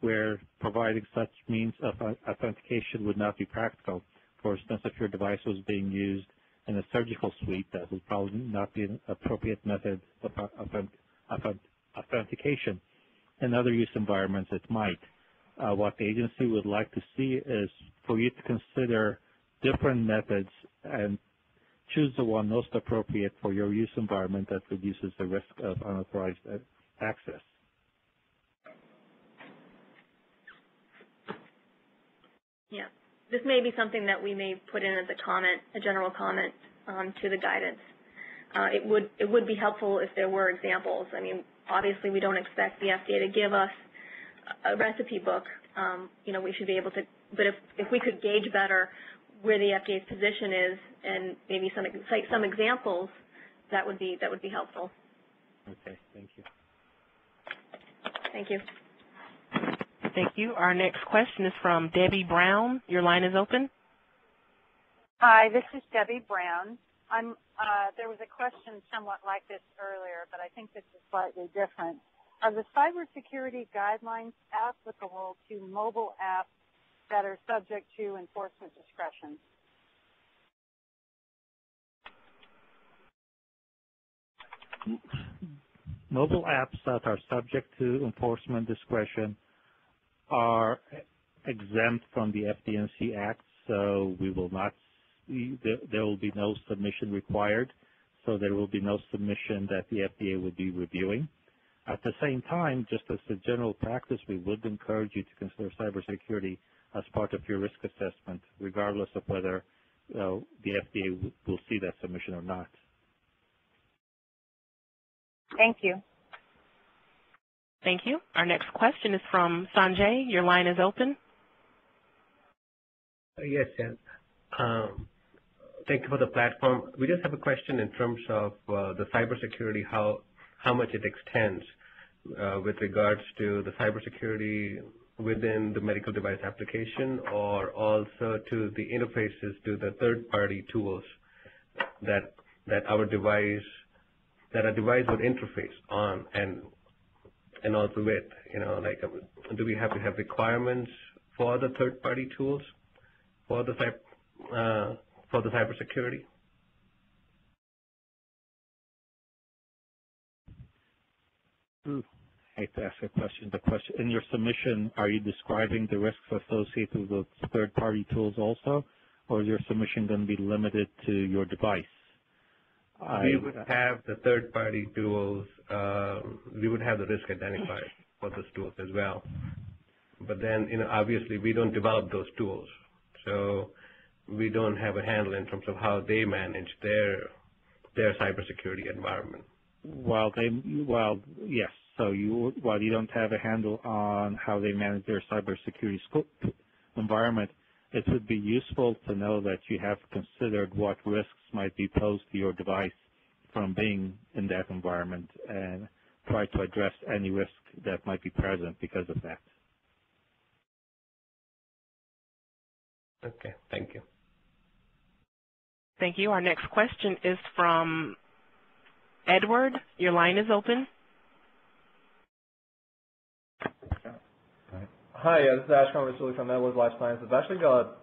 where providing such means of authentication would not be practical. For instance, if your device was being used in a surgical suite, that would probably not be an appropriate method of authentication. In other use environments, it might. Uh, what the agency would like to see is for you to consider different methods and choose the one most appropriate for your use environment that reduces the risk of unauthorized access. Yeah. This may be something that we may put in as a comment, a general comment um, to the guidance. Uh, it would it would be helpful if there were examples. I mean, obviously we don't expect the FDA to give us a recipe book. Um, you know, we should be able to, but if if we could gauge better where the FDA's position is and maybe some cite some examples, that would be that would be helpful. Okay, thank you. Thank you. Thank you. Our next question is from Debbie Brown. Your line is open. Hi, this is Debbie Brown. I'm, uh, there was a question somewhat like this earlier, but I think this is slightly different. Are the cybersecurity guidelines applicable to mobile apps that are subject to enforcement discretion? Mobile apps that are subject to enforcement discretion are exempt from the FD&C Act, so we will not there will be no submission required, so there will be no submission that the FDA would be reviewing. At the same time, just as a general practice, we would encourage you to consider cybersecurity as part of your risk assessment, regardless of whether uh, the FDA will see that submission or not. Thank you. Thank you. Our next question is from Sanjay. Your line is open. Uh, yes, Jen. Um, thank you for the platform. We just have a question in terms of uh, the cybersecurity, how how much it extends uh, with regards to the cybersecurity within the medical device application or also to the interfaces to the third-party tools that that our device that a device would interface on and and also with you know like um, do we have to have requirements for the third-party tools for the uh, for the cybersecurity? I hate to ask a question. The question in your submission, are you describing the risks associated with third-party tools also, or is your submission going to be limited to your device? We would have the third-party tools. Um, we would have the risk identified for those tools as well. But then, you know, obviously, we don't develop those tools, so we don't have a handle in terms of how they manage their their cybersecurity environment. While they, well, yes. So you, while you don't have a handle on how they manage their cybersecurity environment, it would be useful to know that you have considered what risks might be posed to your device from being in that environment and try to address any risk that might be present because of that. Okay, thank you. Thank you. Our next question is from Edward. Your line is open. Hi, uh, this is Ashkan Rasuli from Edwards Life Sciences. I've actually got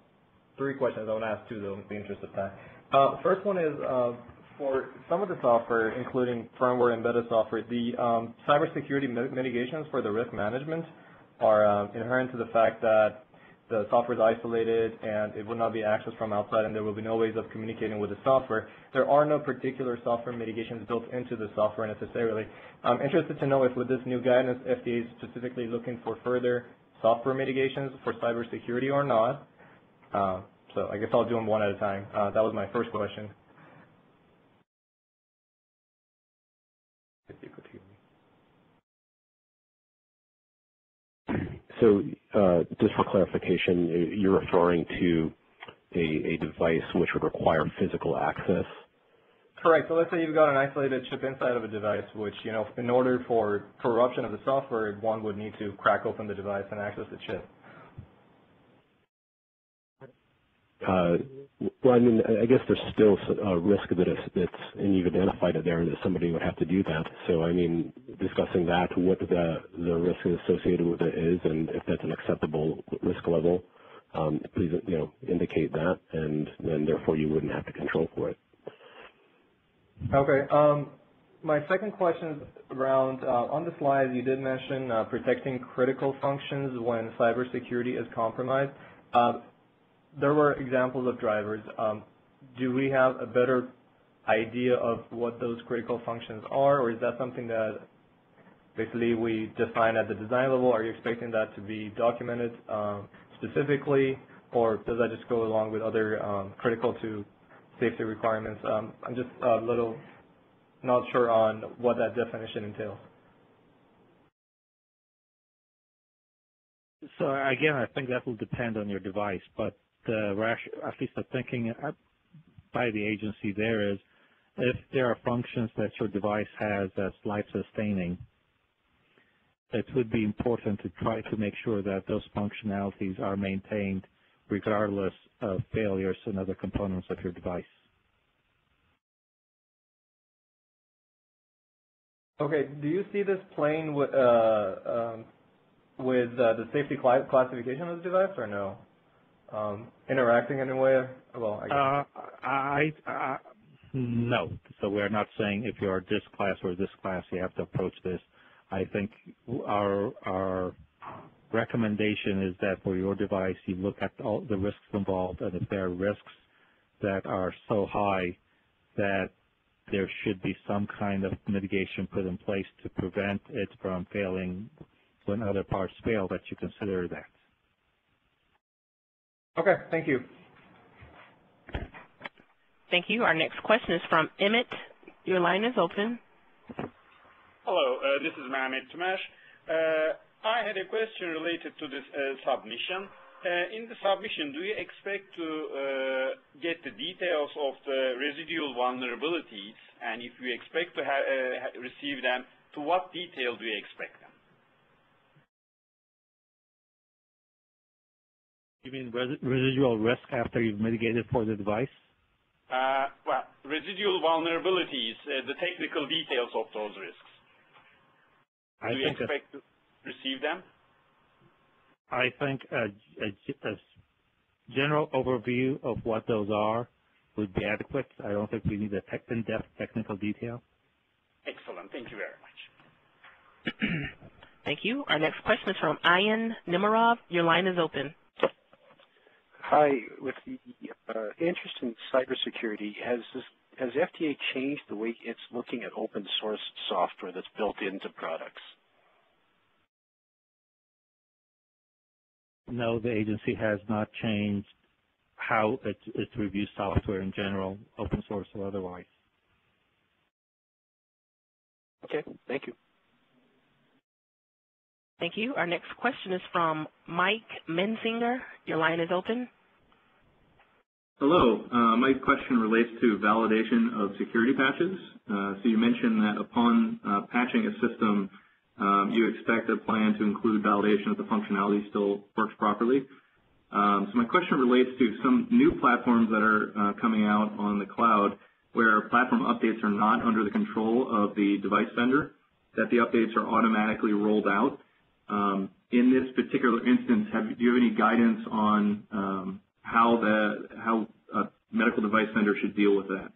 three questions. I want to ask two, though, in the interest of time. Uh, first one is uh, for some of the software, including firmware embedded software, the um, cybersecurity mitigations for the risk management are uh, inherent to the fact that the software is isolated and it will not be accessed from outside and there will be no ways of communicating with the software. There are no particular software mitigations built into the software necessarily. I'm interested to know if with this new guidance, FDA is specifically looking for further software mitigations for cybersecurity or not. Uh, so I guess I'll do them one at a time. Uh, that was my first question. If you could hear me. So uh, just for clarification, you're referring to a, a device which would require physical access? Correct. So let's say you've got an isolated chip inside of a device, which, you know, in order for corruption of the software, one would need to crack open the device and access the chip. Uh, well, I mean, I guess there's still a risk that it's, that's, and you've identified it there, that somebody would have to do that. So, I mean, discussing that, what the the risk associated with it is, and if that's an acceptable risk level, um, please, you know, indicate that, and then therefore you wouldn't have to control for it. Okay. Um, my second question is around, uh, on the slide you did mention uh, protecting critical functions when cybersecurity is compromised. Uh, there were examples of drivers. Um, do we have a better idea of what those critical functions are, or is that something that basically we define at the design level? Are you expecting that to be documented um, specifically, or does that just go along with other critical to safety requirements? Um, I'm just a little not sure on what that definition entails. So again, I think that will depend on your device, but at least the thinking by the agency there is if there are functions that your device has that's life-sustaining, it would be important to try to make sure that those functionalities are maintained regardless of failures in other components of your device. Okay. Do you see this playing with, uh, um, with uh, the safety cl classification of the device or no? um, interacting in any way? Well, I, uh, I, I no. So we're not saying if you're this class or this class, you have to approach this. I think our our recommendation is that for your device, you look at all the risks involved, and if there are risks that are so high that there should be some kind of mitigation put in place to prevent it from failing when other parts fail, that you consider that. Okay, thank you. Thank you. Our next question is from Emmett. Your line is open. Hello, uh, this is Mehmet Tumesh. I had a question related to this uh, submission. Uh, in the submission, do you expect to uh, get the details of the residual vulnerabilities? And if you expect to ha uh, receive them, to what detail do you expect them? You mean res residual risk after you've mitigated for the device? Uh, well, residual vulnerabilities, uh, the technical details of those risks. I Do you think expect to receive them? I think a, a, a general overview of what those are would be adequate. I don't think we need a tech, in-depth technical detail. Excellent. Thank you very much. [clears throat] Thank you. Our next question is from Ian Nimarov. Your line is open. Hi. With the uh, interest in cybersecurity, has this, has FDA changed the way it's looking at open source software that's built into products? No, the agency has not changed how it, it reviews software in general, open source or otherwise. Okay, thank you. Thank you. Our next question is from Mike Menzinger. Your line is open. Hello. Uh, my question relates to validation of security patches. Uh, so you mentioned that upon uh, patching a system, um, you expect a plan to include validation that the functionality still works properly. Um, so my question relates to some new platforms that are uh, coming out on the cloud where platform updates are not under the control of the device vendor, that the updates are automatically rolled out. Um, in this particular instance, have, do you have any guidance on um, how the how a medical device vendor should deal with that?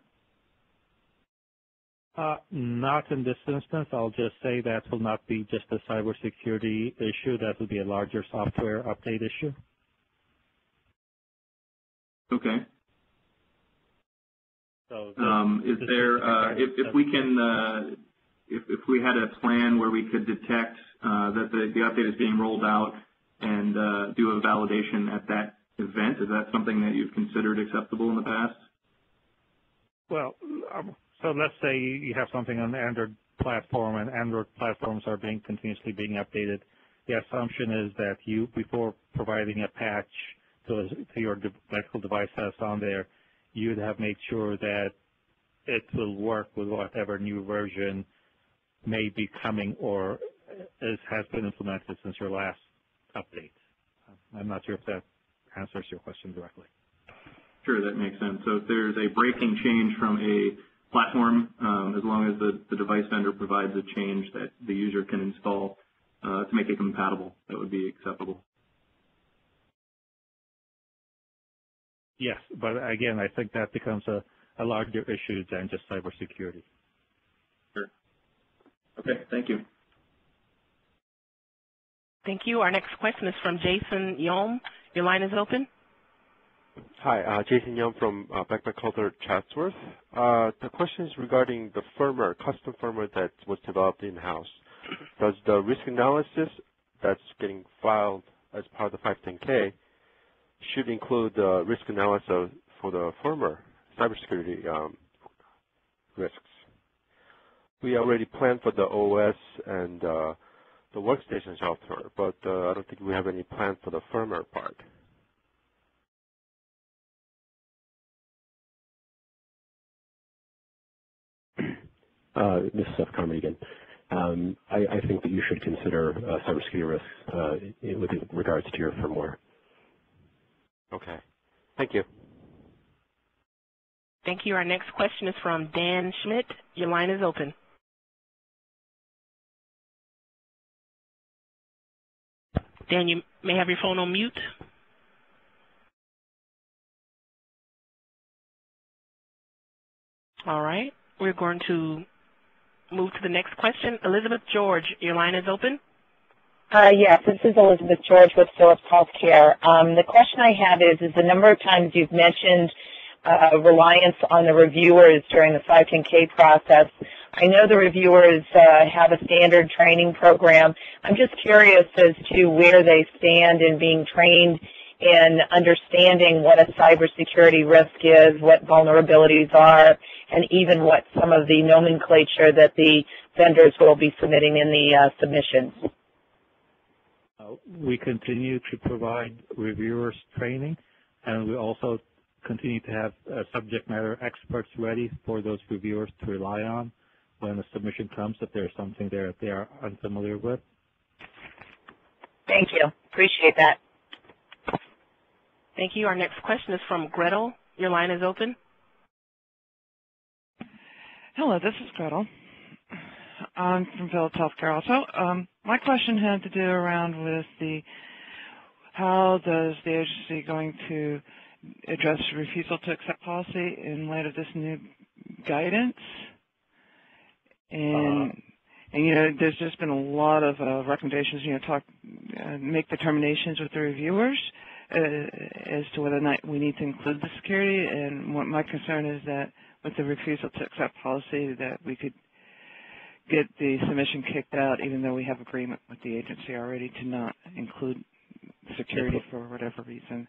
Uh, not in this instance. I'll just say that will not be just a cybersecurity issue. That will be a larger software update issue. Okay. So um, is there, uh, if, if we can, uh, if, if we had a plan where we could detect uh, that the, the update is being rolled out and uh, do a validation at that event, is that something that you've considered acceptable in the past? Well, um, so let's say you have something on the Android platform and Android platforms are being continuously being updated. The assumption is that you, before providing a patch to, to your de medical device that's on there, you'd have made sure that it will work with whatever new version may be coming or is, has been implemented since your last update. I'm not sure if that answers your question directly. Sure, that makes sense. So if there's a breaking change from a platform, um, as long as the, the, device vendor provides a change that the user can install uh, to make it compatible, that would be acceptable. Yes, but again, I think that becomes a, a larger issue than just cybersecurity. Sure. Okay, thank you. Thank you. Our next question is from Jason Yom. Your line is open. Hi, uh, Jason Young from uh, Beckman Coulter Chatsworth. Uh, the question is regarding the firmware, custom firmware that was developed in-house. Does the risk analysis that's getting filed as part of the 510K should include the risk analysis for the firmware cybersecurity um, risks? We already planned for the OS and uh, the workstation software, but uh, I don't think we have any plan for the firmware part. Uh, this is Seth Carmody again. Um, I, I, think that you should consider uh, cybersecurity risks uh, with regards to your firmware. Okay. Thank you. Thank you. Our next question is from Dan Schmidt. Your line is open. Dan, you may have your phone on mute. All right. We're going to move to the next question. Elizabeth George, your line is open. Uh, yes, this is Elizabeth George with Philips Healthcare. Um, the question I have is, is the number of times you've mentioned uh, reliance on the reviewers during the 510K process. I know the reviewers uh, have a standard training program. I'm just curious as to where they stand in being trained in understanding what a cybersecurity risk is, what vulnerabilities are, and even what some of the nomenclature that the vendors will be submitting in the uh, submissions. Uh, we continue to provide reviewers training, and we also continue to have uh, subject matter experts ready for those reviewers to rely on when a submission comes if there's something there that they are unfamiliar with. Thank you. Appreciate that. Thank you. Our next question is from Gretel. Your line is open. Hello, this is Gretel. I'm from Philips Healthcare also. Um, my question had to do around with the how does the agency going to address refusal to accept policy in light of this new guidance? And, and you know, there's just been a lot of uh, recommendations, you know, talk, uh, make determinations with the reviewers Uh, as to whether or not we need to include the security. And what my concern is that with the refusal to accept policy, that we could get the submission kicked out, even though we have agreement with the agency already to not include security for whatever reason.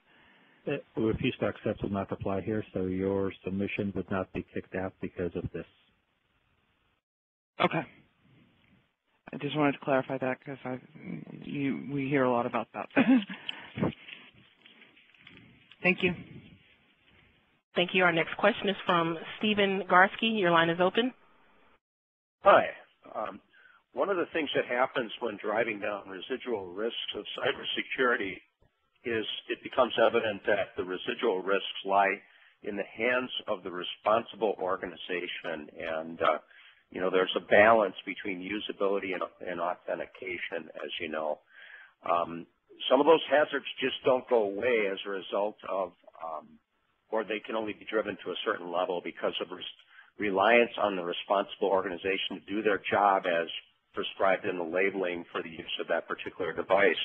The refuse to accept will not apply here, so your submission would not be kicked out because of this. Okay. I just wanted to clarify that because we hear a lot about that. [laughs] Thank you. Thank you. Our next question is from Stephen Garsky. Your line is open. Hi. Um, one of the things that happens when driving down residual risks of cybersecurity is it becomes evident that the residual risks lie in the hands of the responsible organization. And, uh, you know, there's a balance between usability and, and authentication, as you know. Um, some of those hazards just don't go away as a result of, um, or they can only be driven to a certain level because of res- reliance on the responsible organization to do their job as prescribed in the labeling for the use of that particular device.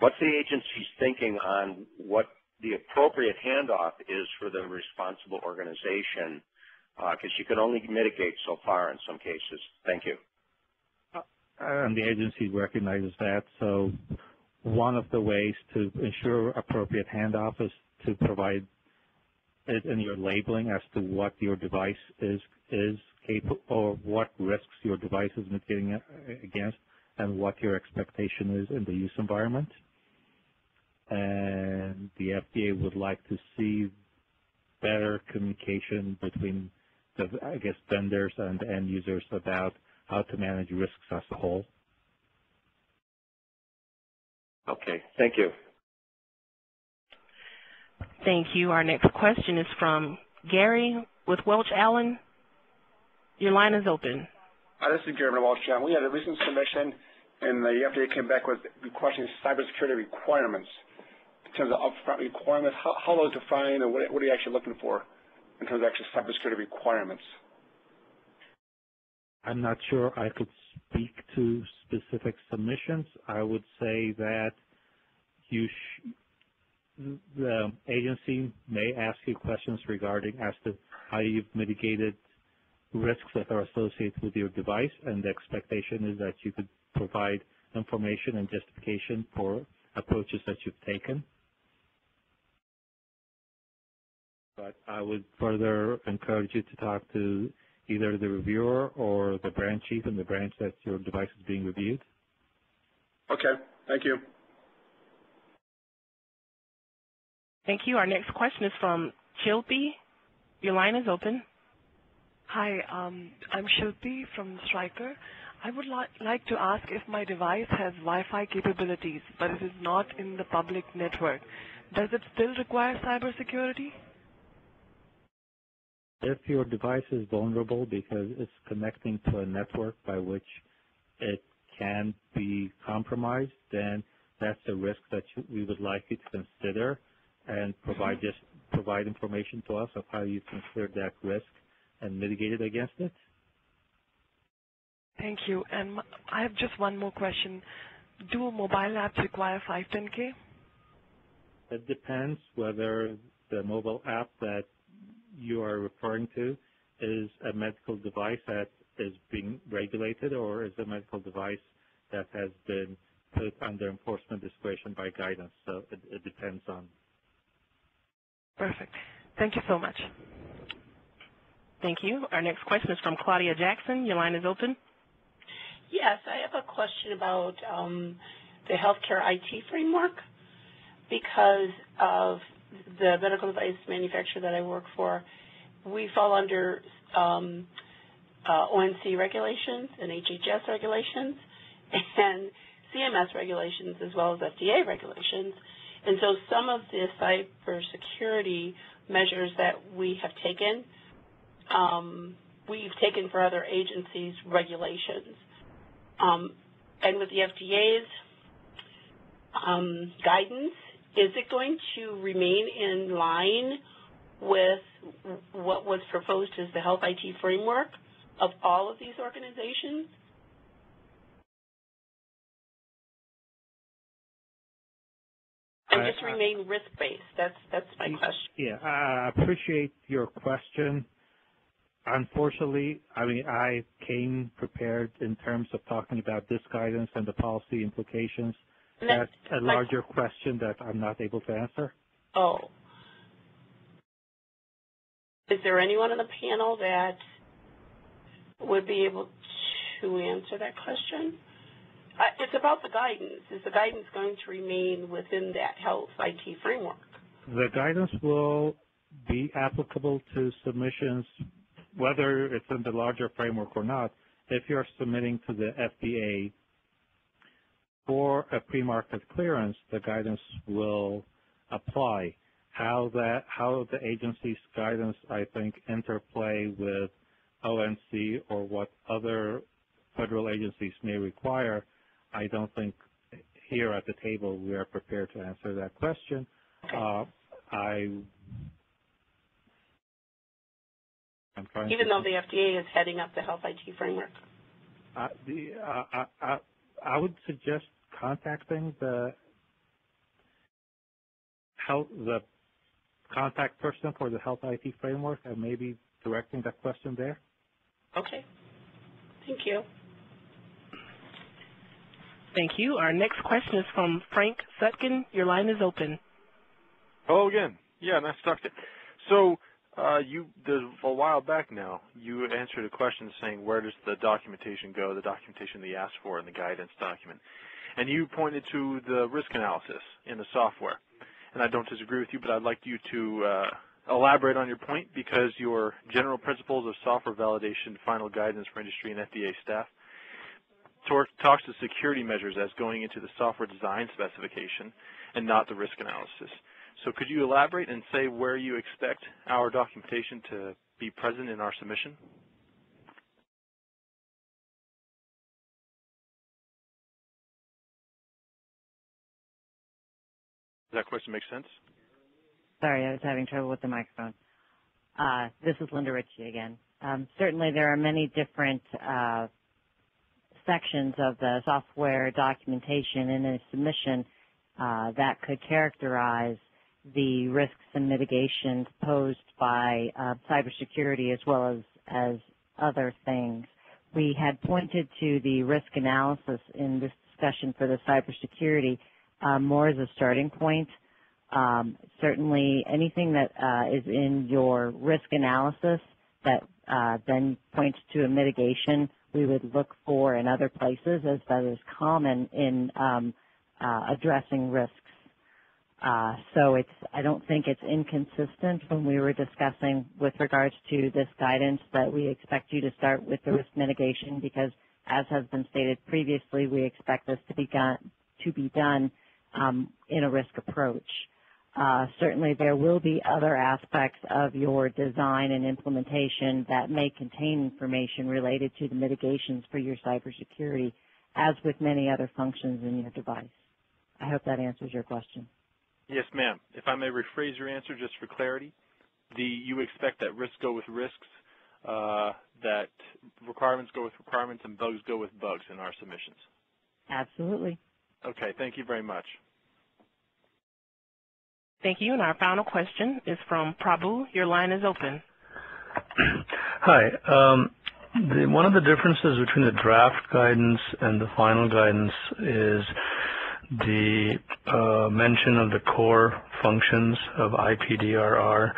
What's the agency's thinking on what the appropriate handoff is for the responsible organization? Because uh, you can only mitigate so far in some cases. Thank you. Uh, and the agency recognizes that. So one of the ways to ensure appropriate handoff is to provide it in your labeling as to what your device is is capable or what risks your device is mitigating against and what your expectation is in the use environment. And the FDA would like to see better communication between the, I guess, vendors and end users about how to manage risks as a whole. Okay, thank you. Thank you. Our next question is from Gary with Welch Allyn. Your line is open. Hi, this is Gary with Welch Allyn. We had a recent submission, and the FDA came back with requesting cybersecurity requirements in terms of upfront requirements. How, how are those defined, and what, what are you actually looking for in terms of actual cybersecurity requirements? I'm not sure I could speak to specific submissions. I would say that the agency may ask you questions regarding as to how you've mitigated risks that are associated with your device, and the expectation is that you could provide information and justification for approaches that you've taken. But I would further encourage you to talk to either the reviewer or the branch chief in the branch that your device is being reviewed. Okay, thank you. Thank you. Our next question is from Shilpi. Your line is open. Hi, um, I'm Shilpi from Stryker. I would li like to ask if my device has Wi-Fi capabilities, but it is not in the public network. Does it still require cybersecurity? If your device is vulnerable because it's connecting to a network by which it can be compromised, then that's a risk that we would like you to consider and provide mm-hmm. just provide information to us of how you consider that risk and mitigated against it. Thank you. And I have just one more question. Do mobile apps require 510K? It depends whether the mobile app that you are referring to is a medical device that is being regulated or is a medical device that has been put under enforcement discretion by guidance. So it, it depends on Perfect. Thank you so much. Thank you. Our next question is from Claudia Jackson. Your line is open. Yes, I have a question about um, the healthcare IT framework because of the medical device manufacturer that I work for. We fall under um, uh, ONC regulations and HHS regulations and CMS regulations as well as FDA regulations. And so some of the cybersecurity measures that we have taken, um, we've taken for other agencies' regulations. Um, and with the FDA's um, guidance, is it going to remain in line with what was proposed as the health IT framework of all of these organizations? And just remain risk-based? That's, that's my question. Yeah, I appreciate your question. Unfortunately, I mean, I came prepared in terms of talking about this guidance and the policy implications. That's a larger question that I'm not able to answer. Oh. Is there anyone on the panel that would be able to answer that question? Uh, it's about the guidance. Is the guidance going to remain within that health IT framework? The guidance will be applicable to submissions, whether it's in the larger framework or not. If you're submitting to the FDA for a pre-market clearance, the guidance will apply. How that, how the agency's guidance, I think, interplay with ONC or what other federal agencies may require, I don't think here at the table we are prepared to answer that question. Uh, I, I'm trying Even though the FDA is heading up the health IT framework? uh, the, uh, I, I, I would suggest contacting the health, the contact person for the health IT framework and maybe directing that question there. Okay. Thank you. Thank you. Our next question is from Frank Sutkin. Your line is open. Hello again. Yeah, nice to talk to you. So, uh, you, there's a while back now, you answered a question saying where does the documentation go, the documentation that you asked for in the guidance document. And you pointed to the risk analysis in the software. And I don't disagree with you, but I'd like you to uh, elaborate on your point because your general principles of software validation, final guidance for industry and FDA staff talks to security measures as going into the software design specification and not the risk analysis. So could you elaborate and say where you expect our documentation to be present in our submission? That question make sense? Sorry, I was having trouble with the microphone. Uh, this is Linda Ritchie again. Um, certainly there are many different uh, sections of the software documentation in a submission uh, that could characterize the risks and mitigations posed by cybersecurity as well as, as other things. We had pointed to the risk analysis in this discussion for the cybersecurity uh, more as a starting point. Um, certainly anything that uh, is in your risk analysis that uh, then points to a mitigation we would look for in other places as that is common in um, uh, addressing risks. Uh, so it's, I don't think it's inconsistent when we were discussing with regards to this guidance that we expect you to start with the risk mitigation because as has been stated previously, we expect this to be done, to be done um, in a risk approach. Uh, certainly there will be other aspects of your design and implementation that may contain information related to the mitigations for your cybersecurity, as with many other functions in your device. I hope that answers your question. Yes, ma'am. If I may rephrase your answer just for clarity, the you expect that risks go with risks, uh, that requirements go with requirements, and bugs go with bugs in our submissions. Absolutely. Okay, thank you very much. Thank you. And our final question is from Prabhu. Your line is open. [clears throat] Hi. Um, one of the differences between the draft guidance and the final guidance is the uh, mention of the core functions of IPDRR,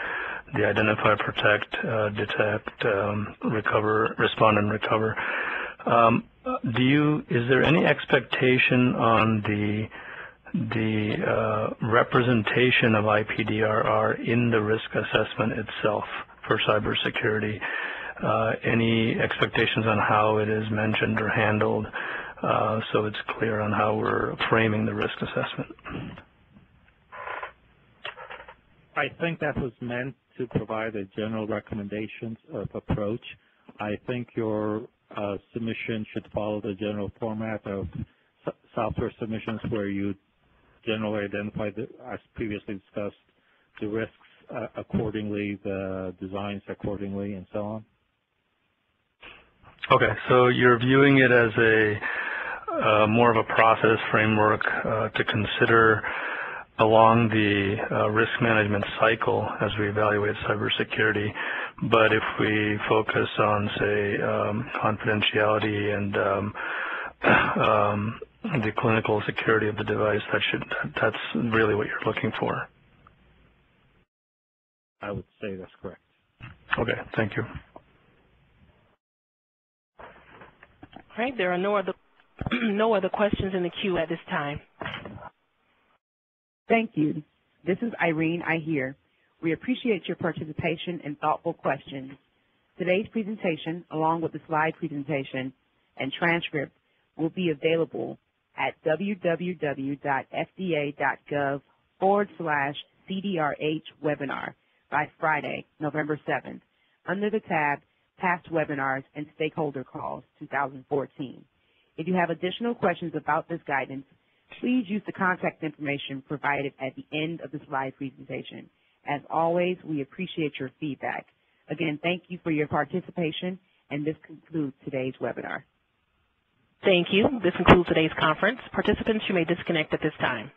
the identify, protect, uh, detect, um, recover, respond, and recover. Um, do you is there any expectation on the the uh, representation of IPDRR in the risk assessment itself for cybersecurity? Uh, any expectations on how it is mentioned or handled uh, so it's clear on how we're framing the risk assessment? I think that was meant to provide a general recommendations of approach. I think your submission should follow the general format of software submissions where you generally identify, the, as previously discussed, the risks uh, accordingly, the designs accordingly, and so on. Okay, so you're viewing it as a uh, more of a process framework uh, to consider along the uh, risk management cycle as we evaluate cybersecurity. But if we focus on, say, um, confidentiality and um, [clears throat] um, the clinical security of the device, that should that's really what you're looking for. I would say that's correct. Okay, thank you. All right, there are no other [clears throat] no other questions in the queue at this time. Thank you. This is Irene Aihie. We appreciate your participation and thoughtful questions. Today's presentation, along with the slide presentation and transcript, will be available at www.fda.gov forward slash CDRH webinar by Friday, November 7th, under the tab Past Webinars and Stakeholder Calls 2014. If you have additional questions about this guidance, please use the contact information provided at the end of the slide presentation. As always, we appreciate your feedback. Again, thank you for your participation, and this concludes today's webinar. Thank you. This concludes today's conference. Participants, you may disconnect at this time.